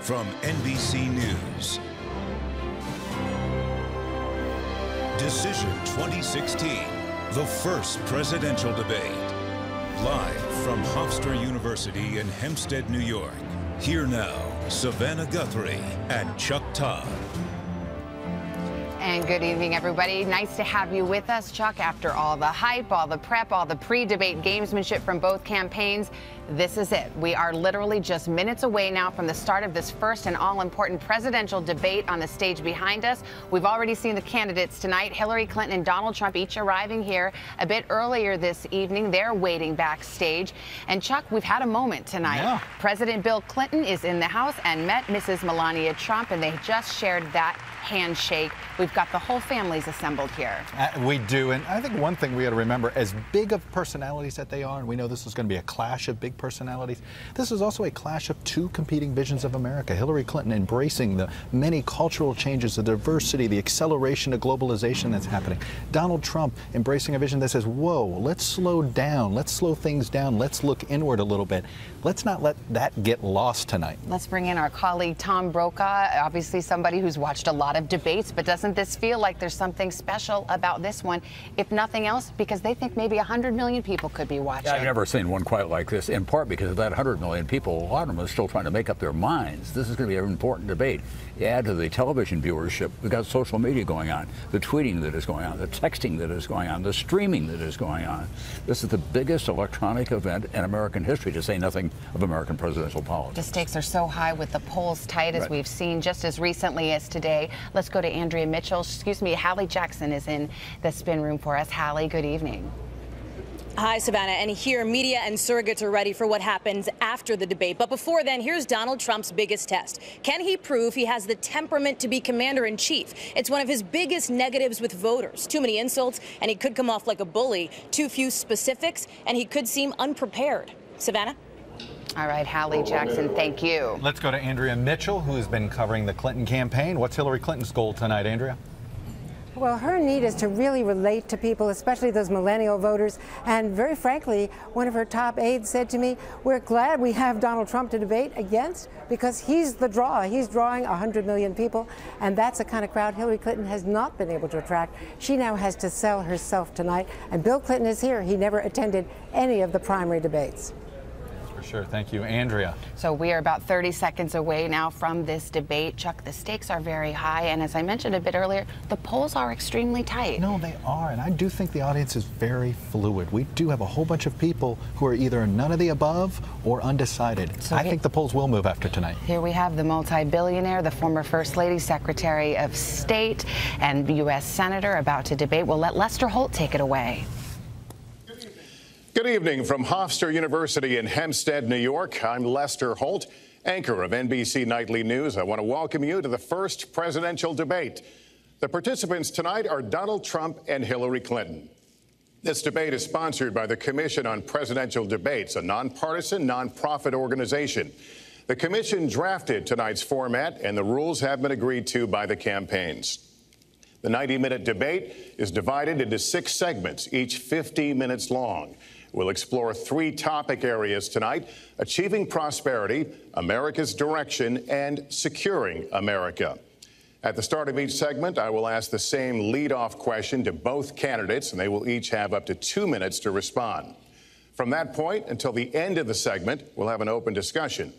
from NBC News. Decision 2016, the first presidential debate. Live from Hofstra University in Hempstead, New York. Here now, Savannah Guthrie and Chuck Todd. And good evening, everybody. Nice to have you with us, Chuck. After all the hype, all the prep, all the pre debate gamesmanship from both campaigns, this is it. We are literally just minutes away now from the start of this first and all important presidential debate on the stage behind us. We've already seen the candidates tonight Hillary Clinton and Donald Trump each arriving here a bit earlier this evening. They're waiting backstage. And Chuck, we've had a moment tonight. Yeah. President Bill Clinton is in the House and met Mrs. Melania Trump, and they just shared that handshake. We've got the whole families assembled here. Uh, we do, and I think one thing we got to remember, as big of personalities that they are, and we know this is going to be a clash of big personalities, this is also a clash of two competing visions of America. Hillary Clinton embracing the many cultural changes, the diversity, the acceleration of globalization that's happening. Donald Trump embracing a vision that says, whoa, let's slow down, let's slow things down, let's look inward a little bit. Let's not let that get lost tonight. Let's bring in our colleague Tom Brokaw, obviously somebody who's watched a lot of debates, but doesn't this feel like there's something special about this one, if nothing else, because they think maybe 100 million people could be watching? I've never seen one quite like this, in part because of that 100 million people, a lot of them are still trying to make up their minds. This is going to be an important debate. You add to the television viewership, we've got social media going on, the tweeting that is going on, the texting that is going on, the streaming that is going on. This is the biggest electronic event in American history, to say nothing of American presidential politics. The stakes are so high with the polls tight as Right. we've seen just as recently as today. Let's go to Andrea Mitchell. Excuse me, Hallie Jackson is in the spin room for us. Hallie, good evening. Hi, Savannah. And here, media and surrogates are ready for what happens after the debate. But before then, here's Donald Trump's biggest test. Can he prove he has the temperament to be commander in chief? It's one of his biggest negatives with voters. Too many insults, and he could come off like a bully. Too few specifics, and he could seem unprepared. Savannah? All right, Hallie oh, Jackson, thank you. Let's go to Andrea Mitchell, who has been covering the Clinton campaign. What's Hillary Clinton's goal tonight, Andrea? Well, her need is to really relate to people, especially those millennial voters. And very frankly, one of her top aides said to me, We're glad we have Donald Trump to debate against because he's the draw. He's drawing 100 million people. And that's the kind of crowd Hillary Clinton has not been able to attract. She now has to sell herself tonight. And Bill Clinton is here. He never attended any of the primary debates. For sure. Thank you, Andrea. So we are about 30 seconds away now from this debate. Chuck, the stakes are very high. And as I mentioned a bit earlier, the polls are extremely tight. No, they are, and I do think the audience is very fluid. We do have a whole bunch of people who are either none of the above or undecided. So I think the polls will move after tonight. Here we have the multi-billionaire, the former First Lady, Secretary of State, and U.S. Senator about to debate. We'll let Lester Holt take it away. Good evening from Hofstra University in Hempstead, New York. I'm Lester Holt, anchor of NBC Nightly News. I want to welcome you to the first presidential debate. The participants tonight are Donald Trump and Hillary Clinton. This debate is sponsored by the Commission on Presidential Debates, a nonpartisan, nonprofit organization. The commission drafted tonight's format, and the rules have been agreed to by the campaigns. The 90 minute debate is divided into six segments, each 50 minutes long. We'll explore three topic areas tonight achieving prosperity, America's direction, and securing America. At the start of each segment, I will ask the same lead-off question to both candidates, and they will each have up to two minutes to respond. From that point until the end of the segment, we'll have an open discussion.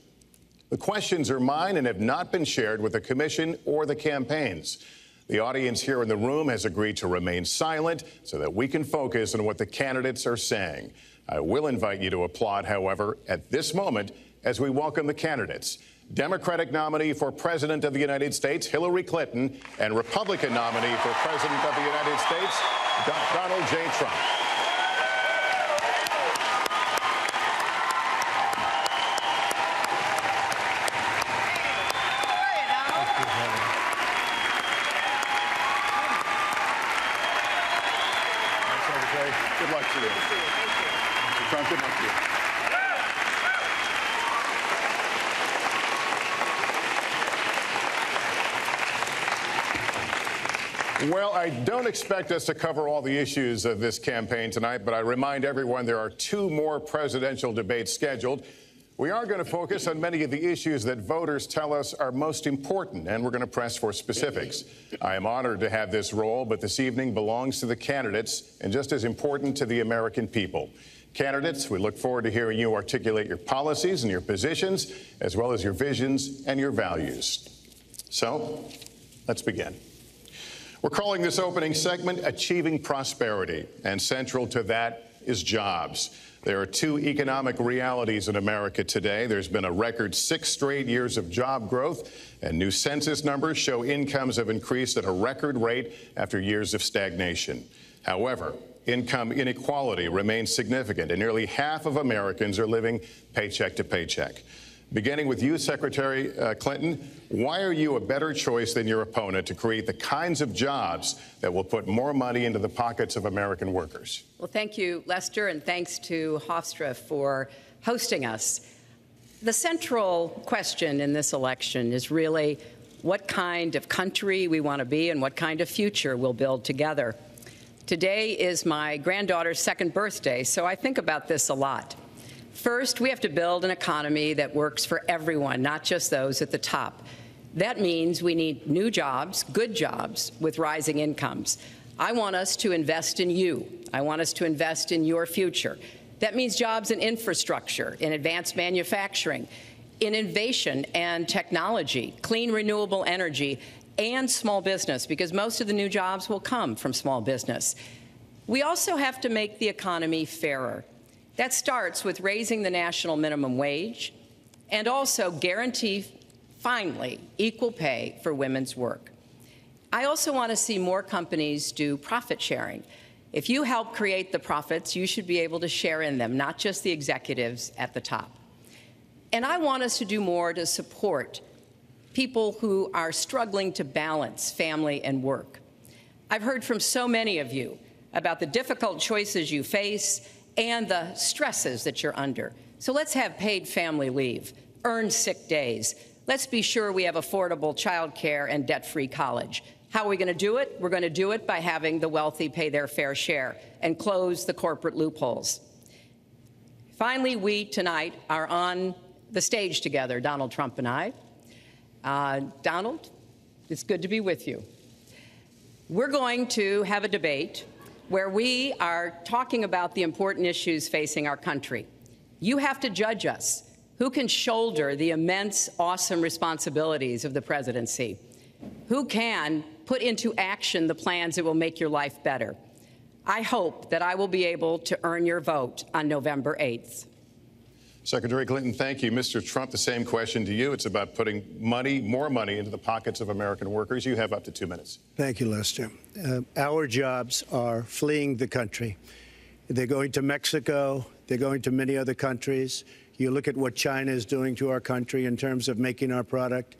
The questions are mine and have not been shared with the commission or the campaigns. The audience here in the room has agreed to remain silent so that we can focus on what the candidates are saying. I will invite you to applaud, however, at this moment as we welcome the candidates. Democratic nominee for President of the United States, Hillary Clinton, and Republican nominee for President of the United States, Donald J. Trump. Secretary, good luck to you. Mr. Trump, good luck to you. Well, I don't expect us to cover all the issues of this campaign tonight, but I remind everyone there are two more presidential debates scheduled. We are going to focus on many of the issues that voters tell us are most important, and we're going to press for specifics. I am honored to have this role, but this evening belongs to the candidates and just as important to the American people. Candidates, we look forward to hearing you articulate your policies and your positions, as well as your visions and your values. So, let's begin. We're calling this opening segment Achieving Prosperity, and central to that is jobs. There are two economic realities in America today. There's been a record six straight years of job growth, and new census numbers show incomes have increased at a record rate after years of stagnation. However, income inequality remains significant, and nearly half of Americans are living paycheck to paycheck. Beginning with you, Secretary uh, Clinton, why are you a better choice than your opponent to create the kinds of jobs that will put more money into the pockets of American workers? Well, thank you, Lester, and thanks to Hofstra for hosting us. The central question in this election is really what kind of country we want to be and what kind of future we'll build together. Today is my granddaughter's second birthday, so I think about this a lot. First, we have to build an economy that works for everyone, not just those at the top. That means we need new jobs, good jobs, with rising incomes. I want us to invest in you. I want us to invest in your future. That means jobs in infrastructure, in advanced manufacturing, in innovation and technology, clean renewable energy, and small business, because most of the new jobs will come from small business. We also have to make the economy fairer. That starts with raising the national minimum wage and also guarantee, finally, equal pay for women's work. I also want to see more companies do profit sharing. If you help create the profits, you should be able to share in them, not just the executives at the top. And I want us to do more to support people who are struggling to balance family and work. I've heard from so many of you about the difficult choices you face and the stresses that you're under. So let's have paid family leave, earned sick days. Let's be sure we have affordable child care and debt free college. How are we going to do it? We're going to do it by having the wealthy pay their fair share and close the corporate loopholes. Finally, we tonight are on the stage together, Donald Trump and I. Uh, Donald, it's good to be with you. We're going to have a debate where we are talking about the important issues facing our country. You have to judge us. Who can shoulder the immense, awesome responsibilities of the presidency? Who can put into action the plans that will make your life better? I hope that I will be able to earn your vote on November 8th. Secretary Clinton, thank you. Mr. Trump, the same question to you. It's about putting money, more money, into the pockets of American workers. You have up to two minutes. Thank you, Lester. Uh, our jobs are fleeing the country. They're going to Mexico. They're going to many other countries. You look at what China is doing to our country in terms of making our product.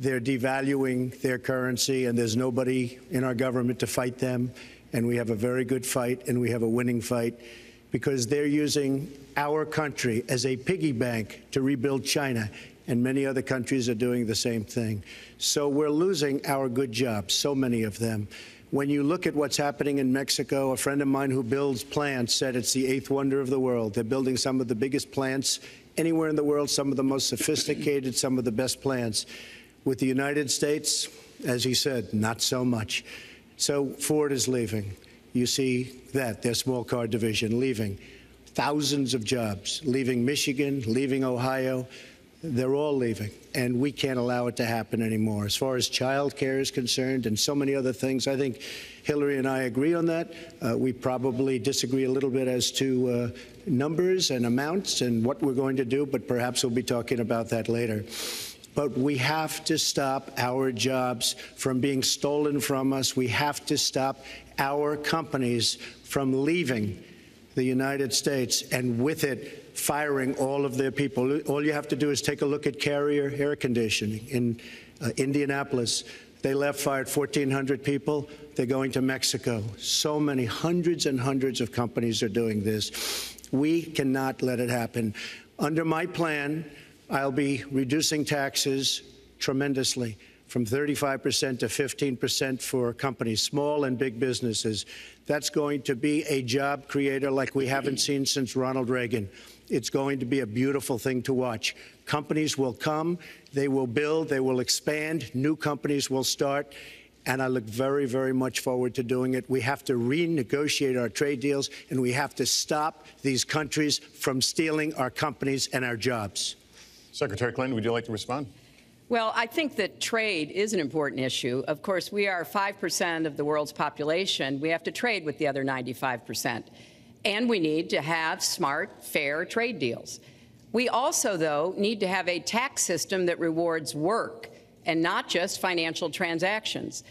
They're devaluing their currency, and there's nobody in our government to fight them. And we have a very good fight, and we have a winning fight because they're using our country as a piggy bank to rebuild China. And many other countries are doing the same thing. So we're losing our good jobs, so many of them. When you look at what's happening in Mexico, a friend of mine who builds plants said it's the eighth wonder of the world. They're building some of the biggest plants anywhere in the world, some of the most sophisticated, some of the best plants. With the United States, as he said, not so much. So Ford is leaving you see that, their small car division leaving. Thousands of jobs leaving Michigan, leaving Ohio. They're all leaving, and we can't allow it to happen anymore. As far as child care is concerned and so many other things, I think Hillary and I agree on that. Uh, we probably disagree a little bit as to uh, numbers and amounts and what we're going to do, but perhaps we'll be talking about that later but we have to stop our jobs from being stolen from us. We have to stop our companies from leaving the United States and with it firing all of their people. All you have to do is take a look at Carrier Air Conditioning in uh, Indianapolis. They left, fired 1,400 people. They're going to Mexico. So many, hundreds and hundreds of companies are doing this. We cannot let it happen. Under my plan, I'll be reducing taxes tremendously from 35% to 15% for companies, small and big businesses. That's going to be a job creator like we haven't seen since Ronald Reagan. It's going to be a beautiful thing to watch. Companies will come, they will build, they will expand, new companies will start and I look very, very much forward to doing it. We have to renegotiate our trade deals, and we have to stop these countries from stealing our companies and our jobs. Secretary Clinton, would you like to respond? Well, I think that trade is an important issue. Of course, we are 5% of the world's population. We have to trade with the other 95%. And we need to have smart, fair trade deals. We also, though, need to have a tax system that rewards work and not just financial transactions.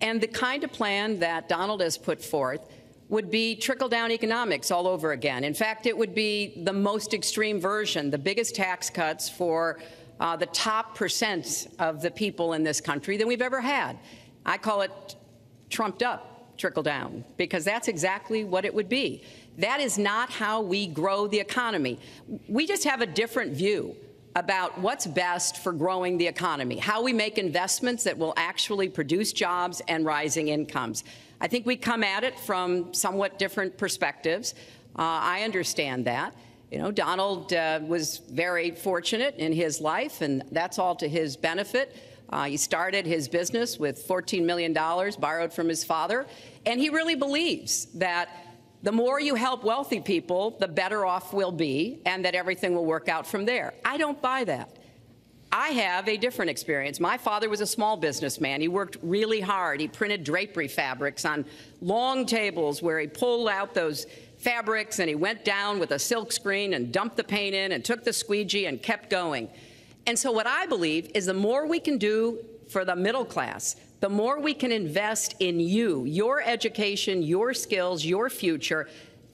And the kind of plan that Donald has put forth would be trickle down economics all over again. In fact, it would be the most extreme version, the biggest tax cuts for uh, the top percent of the people in this country than we've ever had. I call it trumped up trickle down because that's exactly what it would be. That is not how we grow the economy. We just have a different view about what's best for growing the economy, how we make investments that will actually produce jobs and rising incomes. I think we come at it from somewhat different perspectives. Uh, I understand that. You know, Donald uh, was very fortunate in his life, and that's all to his benefit. Uh, he started his business with $14 million borrowed from his father, and he really believes that the more you help wealthy people, the better off we'll be, and that everything will work out from there. I don't buy that. I have a different experience. My father was a small businessman. He worked really hard. He printed drapery fabrics on long tables where he pulled out those fabrics and he went down with a silk screen and dumped the paint in and took the squeegee and kept going. And so, what I believe is the more we can do for the middle class, the more we can invest in you, your education, your skills, your future,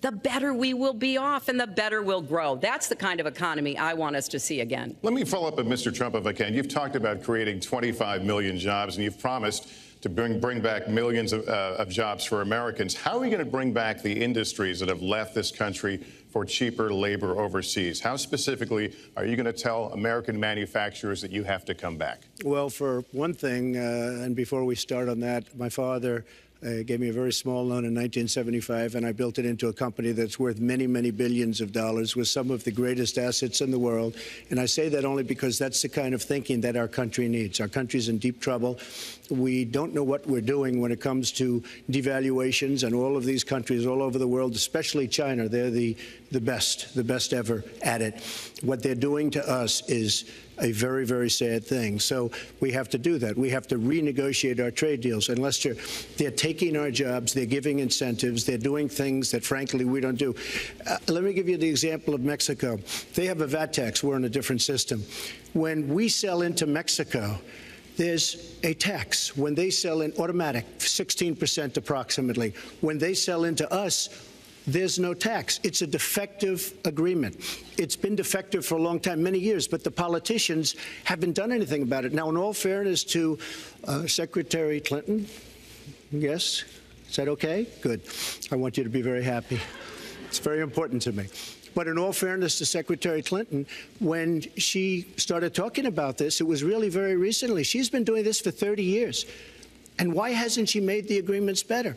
the better we will be off and the better we'll grow. That's the kind of economy I want us to see again. Let me follow up with Mr. Trump if I can. You've talked about creating 25 million jobs and you've promised to bring, bring back millions of, uh, of jobs for Americans. How are we going to bring back the industries that have left this country for cheaper labor overseas? How specifically are you going to tell American manufacturers that you have to come back? Well, for one thing, uh, and before we start on that, my father uh, gave me a very small loan in 1975, and I built it into a company that's worth many, many billions of dollars with some of the greatest assets in the world. And I say that only because that's the kind of thinking that our country needs. Our country's in deep trouble. We don't know what we're doing when it comes to devaluations, and all of these countries all over the world, especially China, they're the, the best, the best ever at it. What they're doing to us is a very, very sad thing. So we have to do that. We have to renegotiate our trade deals. And Lester, they're taking our jobs, they're giving incentives, they're doing things that, frankly, we don't do. Uh, let me give you the example of Mexico. They have a VAT tax. We're in a different system. When we sell into Mexico, there's a tax. When they sell in automatic, 16% approximately. When they sell into us, there's no tax. It's a defective agreement. It's been defective for a long time, many years, but the politicians haven't done anything about it. Now, in all fairness to uh, Secretary Clinton, yes, is that okay? Good. I want you to be very happy. It's very important to me. But in all fairness to Secretary Clinton, when she started talking about this, it was really very recently. She's been doing this for 30 years. And why hasn't she made the agreements better?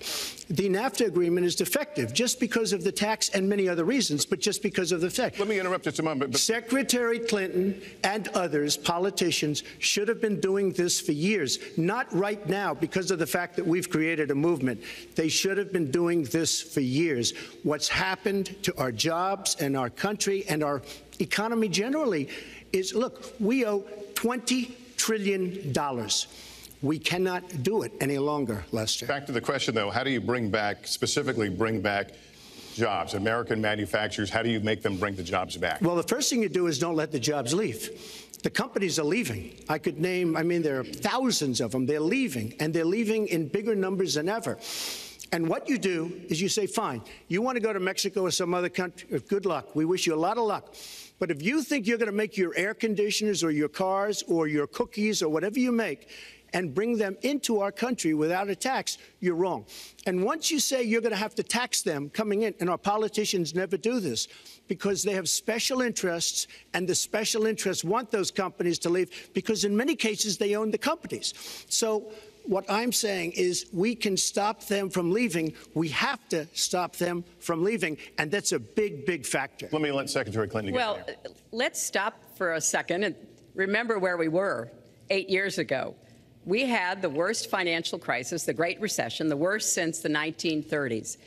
The NAFTA agreement is defective just because of the tax and many other reasons, but just because of the fact. Let me interrupt just a moment. But... Secretary Clinton and others, politicians, should have been doing this for years, not right now because of the fact that we've created a movement. They should have been doing this for years. What's happened to our jobs and our country and our economy generally is look, we owe $20 trillion. We cannot do it any longer, Lester. Back to the question, though, how do you bring back, specifically bring back jobs, American manufacturers, how do you make them bring the jobs back? Well, the first thing you do is don't let the jobs leave. The companies are leaving. I could name, I mean, there are thousands of them. They're leaving, and they're leaving in bigger numbers than ever. And what you do is you say, fine, you want to go to Mexico or some other country, good luck. We wish you a lot of luck. But if you think you're going to make your air conditioners or your cars or your cookies or whatever you make, and bring them into our country without a tax, you're wrong. And once you say you're going to have to tax them coming in, and our politicians never do this because they have special interests, and the special interests want those companies to leave because in many cases they own the companies. So What I'm saying is we can stop them from leaving. We have to stop them from leaving. And that's a big, big factor. Let me let Secretary Clinton well, get Well, let's stop for a second and remember where we were eight years ago. We had the worst financial crisis, the Great Recession, the worst since the 1930s.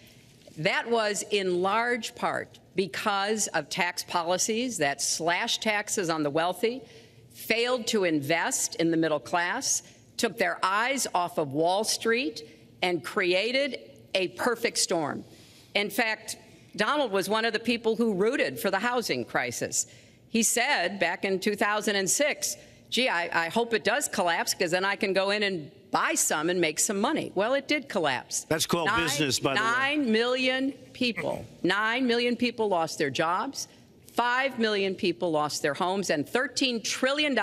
That was in large part because of tax policies that slashed taxes on the wealthy, failed to invest in the middle class, took their eyes off of Wall Street, and created a perfect storm. In fact, Donald was one of the people who rooted for the housing crisis. He said back in 2006, gee, I, I hope it does collapse because then I can go in and buy some and make some money. Well, it did collapse. That's called nine, business, by the way. Nine million people, nine million people lost their jobs, five million people lost their homes, and $13 trillion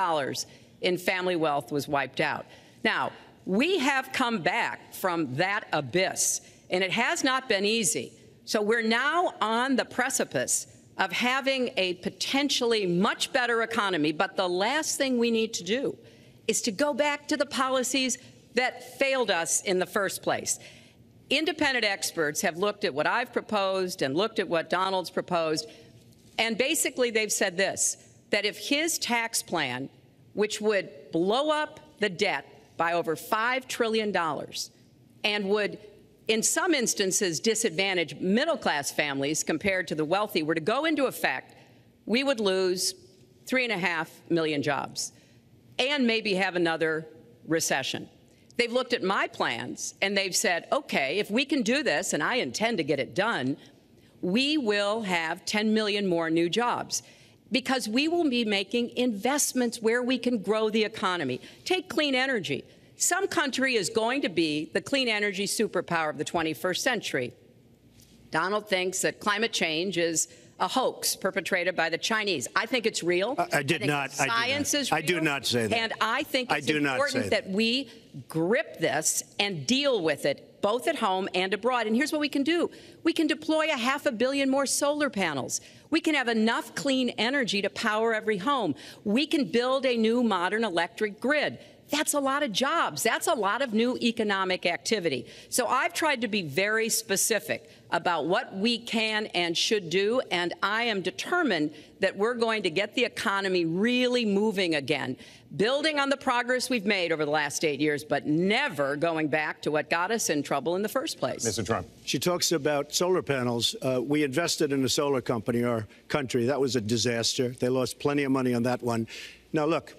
in family wealth was wiped out. Now, we have come back from that abyss, and it has not been easy. So we're now on the precipice of having a potentially much better economy. But the last thing we need to do is to go back to the policies that failed us in the first place. Independent experts have looked at what I've proposed and looked at what Donald's proposed, and basically they've said this that if his tax plan, which would blow up the debt by over $5 trillion and would in some instances disadvantaged middle class families compared to the wealthy were to go into effect, we would lose three and a half million jobs and maybe have another recession. They've looked at my plans and they've said, okay, if we can do this, and I intend to get it done, we will have 10 million more new jobs because we will be making investments where we can grow the economy. Take clean energy. Some country is going to be the clean energy superpower of the 21st century. Donald thinks that climate change is a hoax perpetrated by the Chinese. I think it's real. I, I did I not. Science I is real. I do not say that. And I think it's I do important that. that we grip this and deal with it both at home and abroad. And here's what we can do. We can deploy a half a billion more solar panels. We can have enough clean energy to power every home. We can build a new modern electric grid. That's a lot of jobs. That's a lot of new economic activity. So I've tried to be very specific about what we can and should do, and I am determined that we're going to get the economy really moving again, building on the progress we've made over the last eight years, but never going back to what got us in trouble in the first place. Mr. Trump. She talks about solar panels. Uh, we invested in a solar company, our country. That was a disaster. They lost plenty of money on that one. Now, look,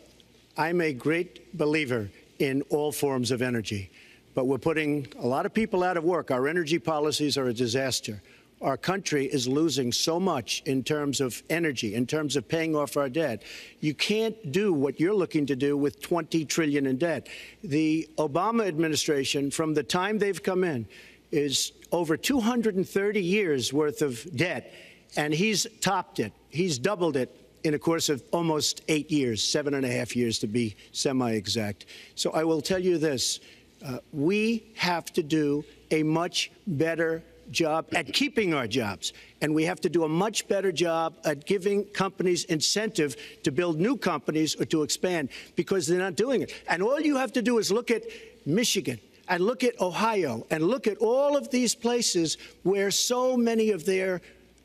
I'm a great believer in all forms of energy, but we're putting a lot of people out of work. Our energy policies are a disaster. Our country is losing so much in terms of energy, in terms of paying off our debt. You can't do what you're looking to do with 20 trillion in debt. The Obama administration, from the time they've come in, is over 230 years worth of debt, and he's topped it. He's doubled it in a course of almost eight years, seven and a half years to be semi exact. So I will tell you this uh, we have to do a much better job at keeping our jobs. And we have to do a much better job at giving companies incentive to build new companies or to expand because they're not doing it. And all you have to do is look at Michigan and look at Ohio and look at all of these places where so many of their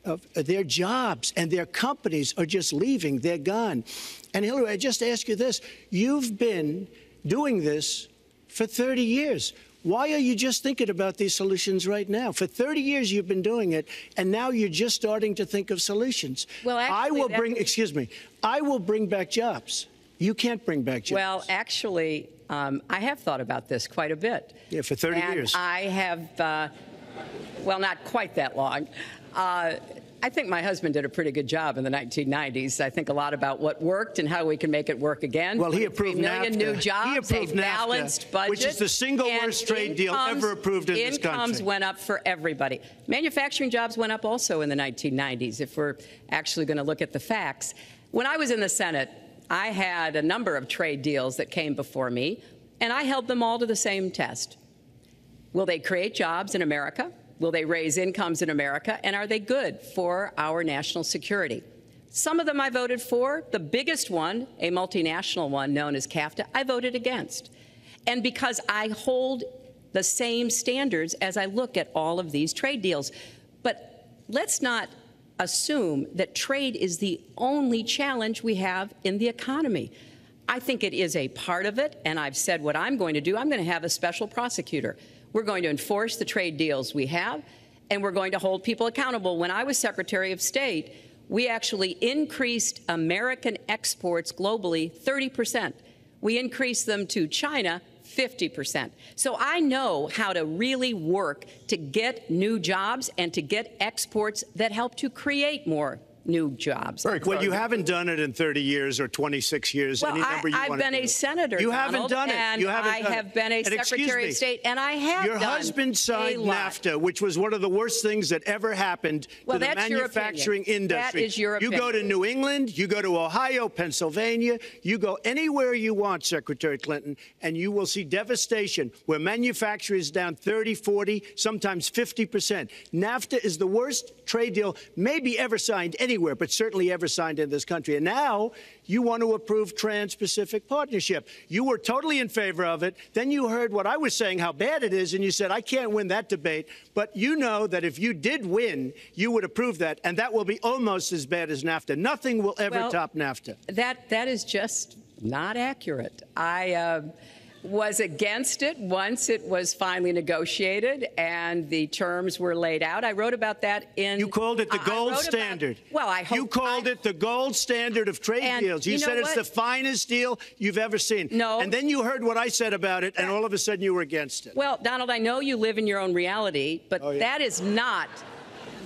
of their jobs and their companies are just leaving. They're gone. And Hillary, I just ask you this. You've been doing this for 30 years. Why are you just thinking about these solutions right now? For 30 years you've been doing it, and now you're just starting to think of solutions. Well, actually, I will bring, excuse me, I will bring back jobs. You can't bring back jobs. Well, actually, um, I have thought about this quite a bit. Yeah, for 30 and years. I have, uh, well, not quite that long. Uh, I think my husband did a pretty good job in the 1990s. I think a lot about what worked and how we can make it work again. Well, he approved million NAFTA. new He jobs, approved a NAFTA, balanced budget, which is the single worst trade deal ever approved in this country. Incomes went up for everybody. Manufacturing jobs went up also in the 1990s. If we're actually going to look at the facts, when I was in the Senate, I had a number of trade deals that came before me, and I held them all to the same test. Will they create jobs in America? Will they raise incomes in America? And are they good for our national security? Some of them I voted for. The biggest one, a multinational one known as CAFTA, I voted against. and because I hold the same standards as I look at all of these trade deals. But let's not assume that trade is the only challenge we have in the economy. I think it is a part of it, and I've said what I'm going to do. I'm going to have a special prosecutor. We're going to enforce the trade deals we have, and we're going to hold people accountable. When I was Secretary of State, we actually increased American exports globally 30 percent. We increased them to China 50%. So I know how to really work to get new jobs and to get exports that help to create more new jobs. well, you haven't done it in 30 years or 26 years. Well, any number you I, have been do. a senator. You Donald, haven't done it. And you haven't I done have it. been a And secretary me, of state, and I have Your done husband signed. NAFTA, which was one of the worst things that ever happened Well, to the that's your manufacturing opinion. That industry. is your You go to. New England, you go to Ohio, Pennsylvania, you go anywhere you want, Secretary Clinton, and you will see devastation where manufacturing is down 30, 40, sometimes 50 percent. NAFTA is the worst trade deal maybe ever signed anywhere, but certainly ever signed in this country. And now you want to approve Trans-Pacific Partnership. You were totally in favor of it. Then you heard what I was saying, how bad it is, and you said, I can't win that debate. But you know that if you did win, you would approve that, and that will be almost as bad as NAFTA. Nothing will ever Well, top NAFTA. That that is just not accurate. I uh, was against it once it was finally negotiated and the terms were laid out. I wrote about that in. You called it the gold wrote about- standard. well, I hope you called I- it the gold standard of trade deals. You, you said it's what? the finest deal you've ever seen. No. And then you heard what I said about it, and all of a sudden you were against it. Well, Donald, I know you live in your own reality, but Oh, yeah. that is not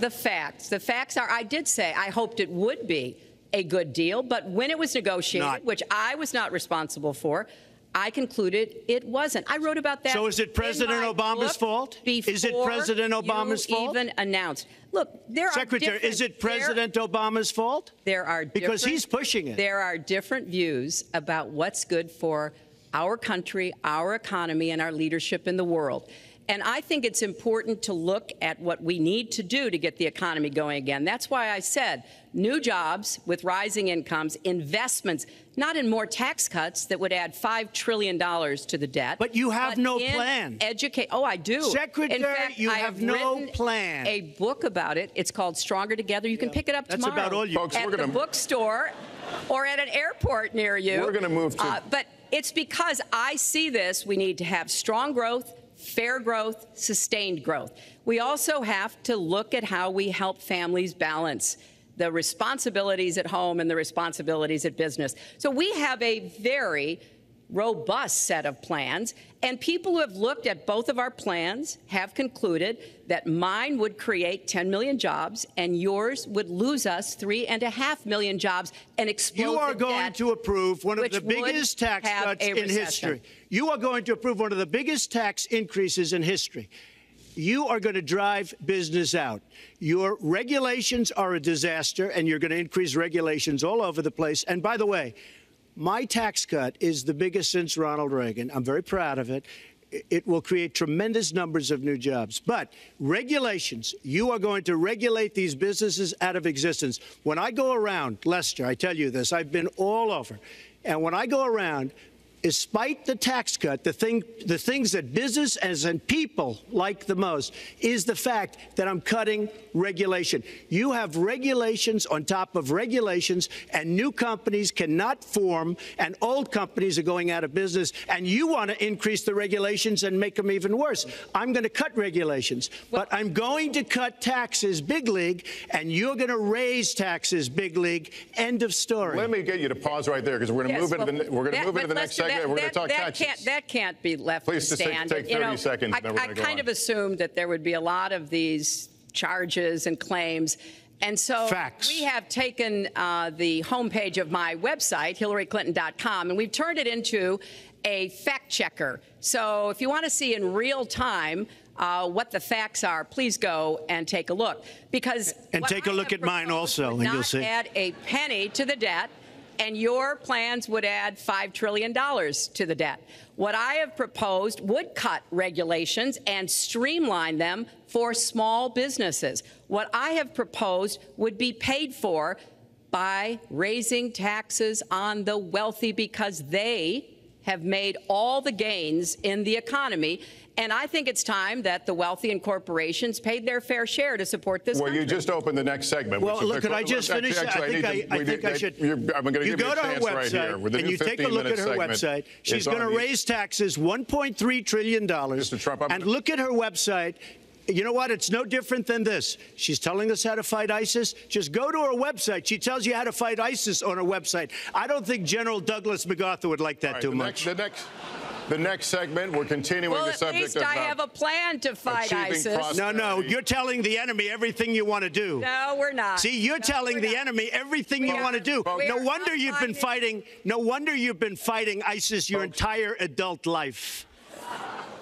the facts. The facts are, I did say I hoped it would be a good deal, but when it was negotiated, Not. which I was not responsible for, I concluded it wasn't. I wrote about that. So is it President Obama's fault? Is it President Obama's fault? Even announced. Look, there Secretary, are is it different- there- President Obama's fault? There are Because he's pushing it. There are different views about what's good for our country, our economy, and our leadership in the world. And I think it's important to look at what we need to do to get the economy going again. That's why I said new jobs with rising incomes, investments, not in more tax cuts that would add $5 trillion to the debt. But you have no in plan. Educate. Oh, I do. Secretary, in fact, you I have no plan. A book about it. It's called Stronger Together. You can pick it up That's tomorrow about all you- Folks, at we're gonna- bookstore or at an airport near you. We're gonna move to- Uh, but it's because I see this. We need to have strong growth, fair growth, sustained growth. We also have to look at how we help families balance the responsibilities at home and the responsibilities at business. So we have a very robust set of plans, and people who have looked at both of our plans have concluded that mine would create 10 million jobs and yours would lose us three and a half million jobs and explode You are going debt, to approve one of the biggest tax cuts in recession. history. You are going to approve one of the biggest tax increases in history. You are going to drive business out. Your regulations are a disaster, and you're going to increase regulations all over the place. And by the way, my tax cut is the biggest since Ronald Reagan. I'm very proud of it. It will create tremendous numbers of new jobs. But regulations, you are going to regulate these businesses out of existence. When I go around, Lester, I tell you this, I've been all over. And when I go around, despite the tax cut, the thing, the things that business and people like the most is the fact that I'm cutting regulation. You have regulations on top of regulations, and new companies cannot form, and old companies are going out of business. And you want to increase the regulations and make them even worse. I'm going to cut regulations, but I'm going to cut taxes, big league, and you're going to raise taxes, big league. End of story. Let me get you to pause right there because we're going to Yes, move into the we're going to that- move into the next Lester, segment. That- we're going to talk that taxes. Can't, that can't be left Please to just take- stand. take You 30 know, seconds, I, and then we're I gonna go kind on. of assumed that there would be a lot of these charges and claims. And so Facts. we have taken uh, the homepage of my website, hillaryclinton.com, and we've turned it into a fact checker. So if you want to see in real time uh, what the facts are, please go and take a look. Because And take a I look at mine also, and you'll see. not see. Add a penny to the debt and your plans would add $5 trillion to the debt. What I have proposed would cut regulations and streamline them for small businesses. What I have proposed would be paid for by raising taxes on the wealthy because they have made all the gains in the economy. And I think it's time that the wealthy and corporations paid their fair share to support this. Well, country. you just opened the next segment. Well, look, could I just actually, finish? I actually, think need I, to- I we think need- I should. you're- I'm going to you give you go a to her chance right here. website With and you take a look at her website. She's going to raise taxes 1.3 trillion dollars. Mr. Trump, I'm- and look at her website. You know what? It's no different than this. She's telling us how to fight ISIS. Just go to her website. She tells you how to fight ISIS on her website. I don't think General Douglas MacArthur would like that All right, too the much. Next, the next, the next segment, we're continuing well, the at least. I uh, have a plan to fight ISIS. pros- no, no, you're telling the enemy everything you want to do. No, we're not. See, you're No, telling the not. enemy everything We you are- want to do. we No wonder you've been fighting. No wonder you've been fighting ISIS your entire adult life.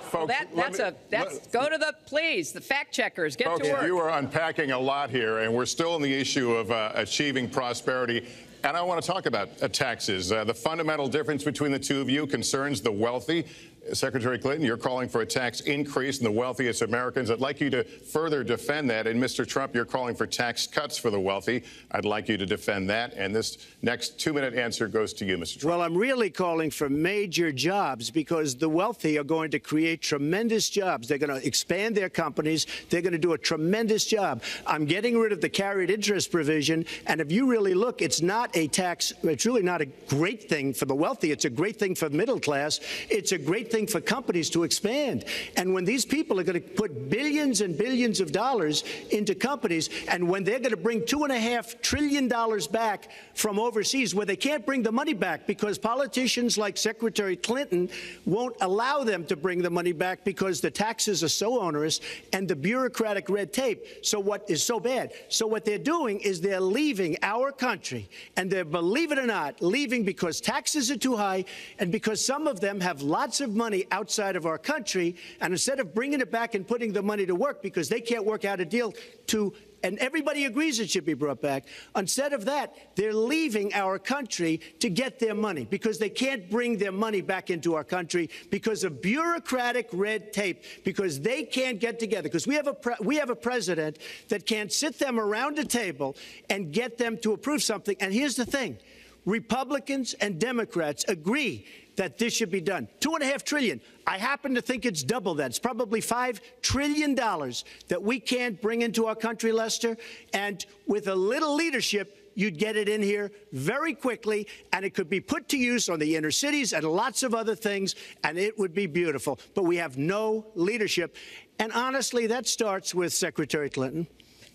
Folks, That, that's me- a that's let- go to the please the fact checkers get Folks, to work. you are unpacking a lot here, and we're still on the issue of uh, achieving prosperity. And I want to talk about uh, taxes. Uh, the fundamental difference between the two of you concerns the wealthy. Secretary Clinton, you're calling for a tax increase in the wealthiest Americans. I'd like you to further defend that. And Mr. Trump, you're calling for tax cuts for the wealthy. I'd like you to defend that. And this next two minute answer goes to you, Mr. Trump. Well, I'm really calling for major jobs because the wealthy are going to create tremendous jobs. They're going to expand their companies. They're going to do a tremendous job. I'm getting rid of the carried interest provision. And if you really look, it's not a tax, it's really not a great thing for the wealthy. It's a great thing for the middle class. It's a great thing for companies to expand. And when these people are going to put billions and billions of dollars into companies, and when they're going to bring two and a half trillion dollars back from overseas, where they can't bring the money back because politicians like Secretary Clinton won't allow them to bring the money back because the taxes are so onerous and the bureaucratic red tape. So what is so bad? So what they're doing is they're leaving our country, and they're, believe it or not, leaving because taxes are too high and because some of them have lots of money outside of our country. And instead of bringing it back and putting the money to work because they can't work out a deal to and everybody agrees it should be brought back. Instead of that, they're leaving our country to get their money because they can't bring their money back into our country because of bureaucratic red tape, because they can't get together. Because we have a we have a president that can't sit them around a table and get them to approve something. And here's the thing: Republicans and Democrats agree that this should be done. Two and a half trillion. I happen to think it's double that. It's probably five trillion dollars that we can't bring into our country, Lester. And with a little leadership, you'd get it in here very quickly, and it could be put to use on the inner cities and lots of other things, and it would be beautiful. But we have no leadership. And honestly, that starts with Secretary Clinton.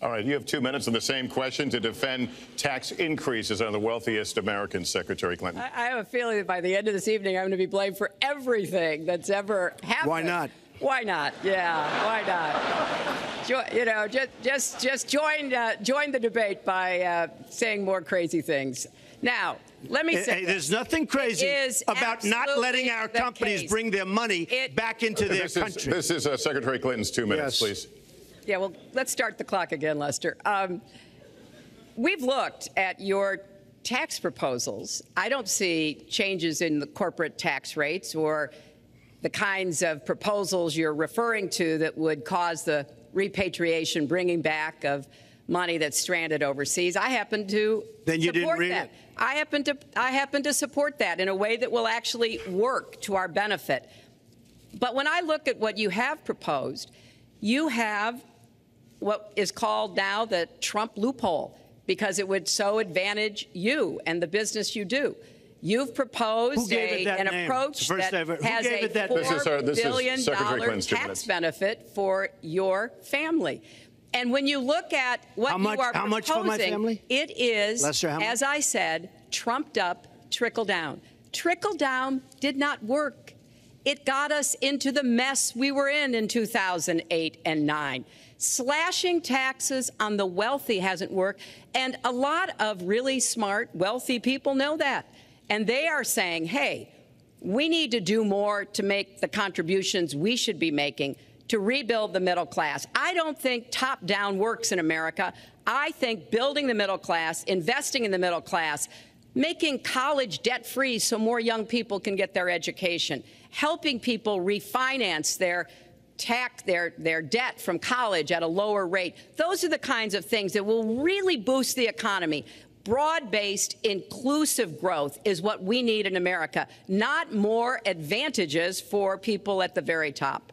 All right, you have two minutes on the same question to defend tax increases on the wealthiest Americans, Secretary Clinton. I, I have a feeling that by the end of this evening, I'm going to be blamed for everything that's ever happened. Why not? Why not? Yeah, why not? Jo- you know, just just just join uh, join the debate by uh, saying more crazy things. Now, let me say hey, this. there's nothing crazy about not letting our companies case. bring their money It- back into their this country. is, this is uh, Secretary Clinton's two minutes, Yes. please. Yeah, well, let's start the clock again, Lester. Um, we've looked at your tax proposals. I don't see changes in the corporate tax rates or the kinds of proposals you're referring to that would cause the repatriation, bringing back of money that's stranded overseas. I happen to Then you didn't support read that. it. I happen to I happen to support that in a way that will actually work to our benefit. But when I look at what you have proposed, you have what is called now the Trump loophole because it would so advantage you and the business you do. You've proposed Who gave it a, an name? approach It's first that ever- who has a it that four name? This is our- this billion Secretary dollar Clinton's tax benefit for your family. And when you look at what How much- you are how much for proposing, my family? it is, Lester, how as I said, trumped up trickle down. Trickle down did not work. It got us into the mess we were in in 2008 and 9. Slashing taxes on the wealthy hasn't worked, and a lot of really smart, wealthy people know that. And they are saying, hey, we need to do more to make the contributions we should be making to rebuild the middle class. I don't think top down works in America. I think building the middle class, investing in the middle class, making college debt free so more young people can get their education, helping people refinance their tax their, their debt from college at a lower rate. Those are the kinds of things that will really boost the economy. broad based, inclusive growth is what we need in America, not more advantages for people at the very top.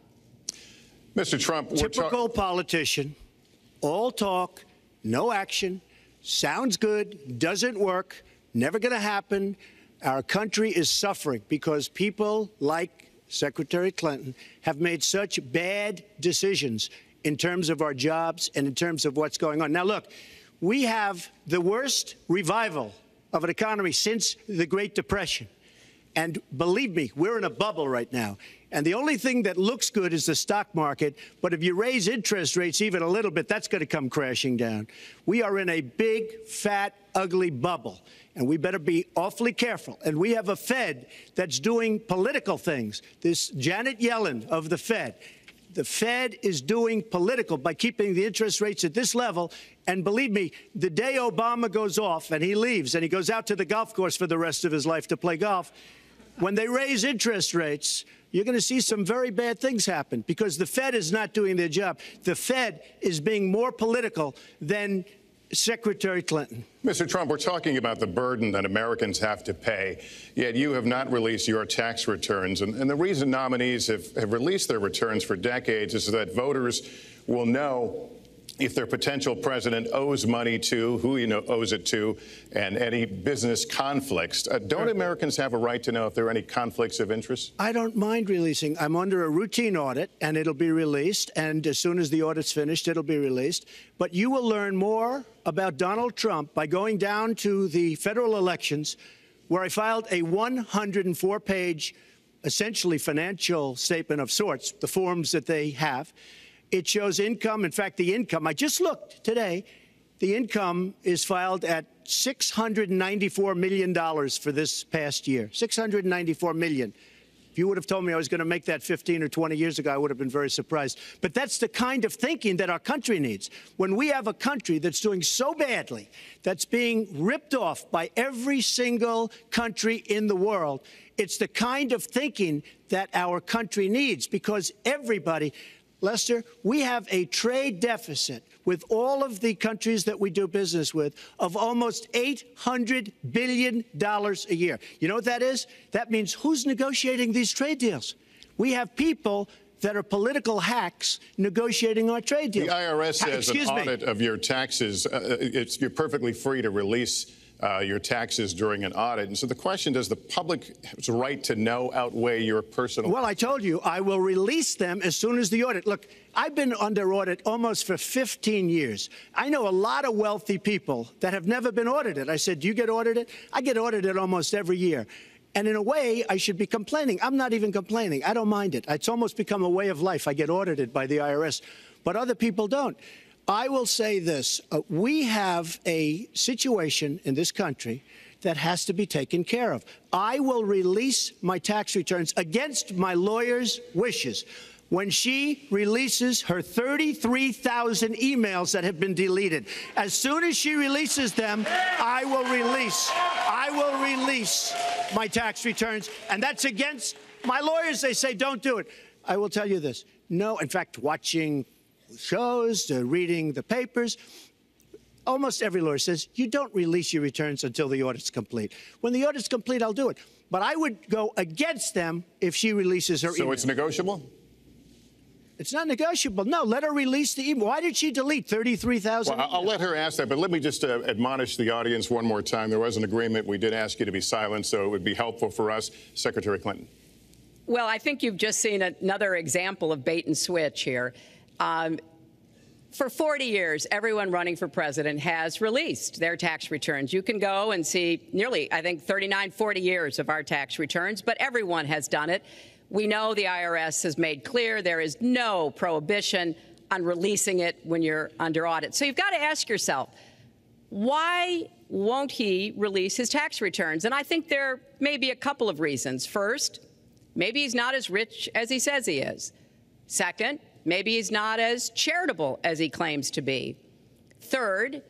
Mr. Trump, typical politician, all talk, no action, sounds good, doesn't work, never going to happen. Our country is suffering because people like Secretary Clinton have made such bad decisions in terms of our jobs and in terms of what's going on. Now, look, we have the worst revival of an economy since the Great Depression. And believe me, we're in a bubble right now. And the only thing that looks good is the stock market. But if you raise interest rates even a little bit, that's going to come crashing down. We are in a big, fat, ugly bubble. And we better be awfully careful. And we have a Fed that's doing political things. This Janet Yellen of the Fed the Fed is doing political by keeping the interest rates at this level. And believe me, the day Obama goes off and he leaves and he goes out to the golf course for the rest of his life to play golf, when they raise interest rates, you're going to see some very bad things happen because the Fed is not doing their job. The Fed is being more political than Secretary Clinton. Mr. Trump, we're talking about the burden that Americans have to pay, yet you have not released your tax returns. And, and the reason nominees have, have released their returns for decades is that voters will know if their potential president owes money to, who he know, owes it to, and any business conflicts. Uh, don't Americans have a right to know if there are any conflicts of interest? I don't mind releasing. I'm under a routine audit, and it'll be released. And as soon as the audit's finished, it'll be released. But you will learn more about Donald Trump by going down to the federal elections, where I filed a 104 page, essentially financial statement of sorts, the forms that they have. It shows income. In fact, the income, I just looked today, the income is filed at $694 million for this past year. 694 million. If you would have told me I was going to make that 15 or 20 years ago, I would have been very surprised. But that's the kind of thinking that our country needs. When we have a country that's doing so badly, that's being ripped off by every single country in the world, it's the kind of thinking that our country needs because everybody, Lester, we have a trade deficit with all of the countries that we do business with of almost $800 billion a year. You know what that is? That means who's negotiating these trade deals? We have people that are political hacks negotiating our trade deals. The IRS says Excuse an me. audit of your taxes, uh, you're perfectly free to release uh, your taxes during an audit. And so the question, does the public's right to know outweigh your personal? Well, I told you I will release them as soon as the audit. Look, I've been under audit almost for 15 years. I know a lot of wealthy people that have never been audited. I said, do you get audited? I get audited almost every year. And in a way, I should be complaining. I'm not even complaining. I don't mind it. It's almost become a way of life. I get audited by the IRS, but other people don't. I will say this uh, we have a situation in this country that has to be taken care of. I will release my tax returns against my lawyer's wishes when she releases her 33,000 emails that have been deleted. As soon as she releases them, I will release. I will release my tax returns, and that's against my lawyers. They say don't do it. I will tell you this. No, in fact, watching shows, to reading the papers. Almost every lawyer says you don't release your returns until the audit's complete. When the audit's complete, I'll do it. But I would go against them if she releases her so email. it's negotiable? It's not negotiable. No, let her release the email. Why did she delete 33,000? Well, I'll let her ask that, but let me just uh, admonish the audience one more time. There was an agreement. We did ask you to be silent, so it would be helpful for us. Secretary Clinton. Well, I think you've just seen another example of bait and switch here. Um, for 40 years, everyone running for president has released their tax returns. You can go and see nearly, I think, 39, 40 years of our tax returns, but everyone has done it. We know the IRS has made clear there is no prohibition on releasing it when you're under audit. So you've got to ask yourself, why won't he release his tax returns? And I think there may be a couple of reasons. First, maybe he's not as rich as he says he is. Second, maybe he's not as charitable as he claims to be. Third,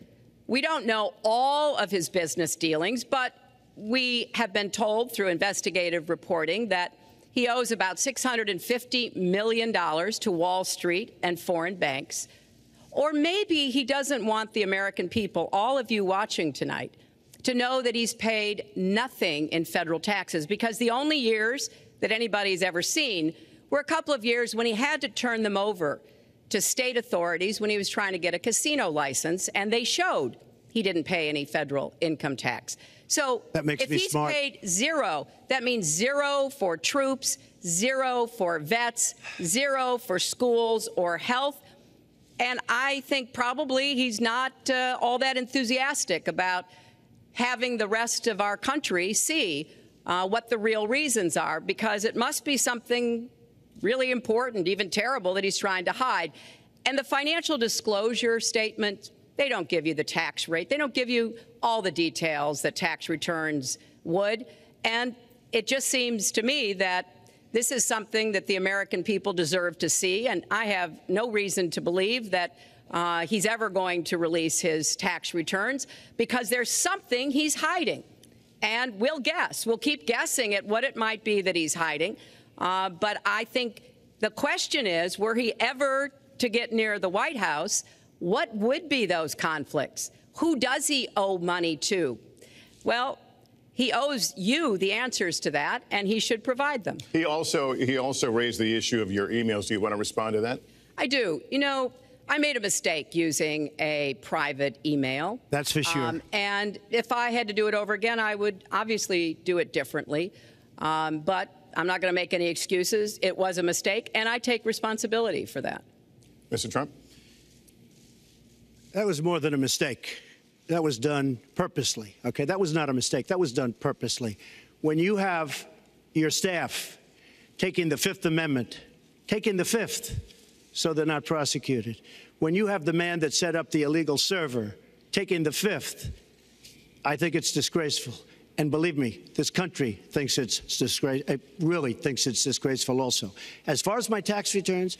we don't know all of his business dealings, but we have been told through investigative reporting that he owes about $650 million to Wall Street and foreign banks. Or maybe he doesn't want the American people, all of you watching tonight, to know that he's paid nothing in federal taxes because the only years that anybody's ever seen were a couple of years when he had to turn them over to state authorities when he was trying to get a casino license, and they showed he didn't pay any federal income tax. So that makes if me he's smart. paid zero, that means zero for troops, zero for vets, zero for schools or health. And I think probably he's not uh, all that enthusiastic about having the rest of our country see uh, what the real reasons are, because it must be something really important, even terrible, that he's trying to hide. And the financial disclosure statement, they don't give you the tax rate. They don't give you all the details that tax returns would. And it just seems to me that this is something that the American people deserve to see. And I have no reason to believe that uh, he's ever going to release his tax returns because there's something he's hiding. And we'll guess. We'll keep guessing at what it might be that he's hiding. Uh, but I think the question is were he ever to get near the White House, what would be those conflicts? Who does he owe money to? Well, he owes you the answers to that, and he should provide them. He also he also raised the issue of your emails. Do you want to respond to that? I do. You know, I made a mistake using a private email. That's for sure. Um, and if I had to do it over again, I would obviously do it differently. Um, but I'm not going to make any excuses. It was a mistake, and I take responsibility for that. Mr. Trump? That was more than a mistake. That was done purposely. Okay, that was not a mistake. That was done purposely. When you have your staff taking the Fifth Amendment, taking the Fifth, so they're not prosecuted. When you have the man that set up the illegal server taking the Fifth, I think it's disgraceful. And believe me, this country thinks it's disgraceful. It really thinks it's disgraceful also. As far as my tax returns,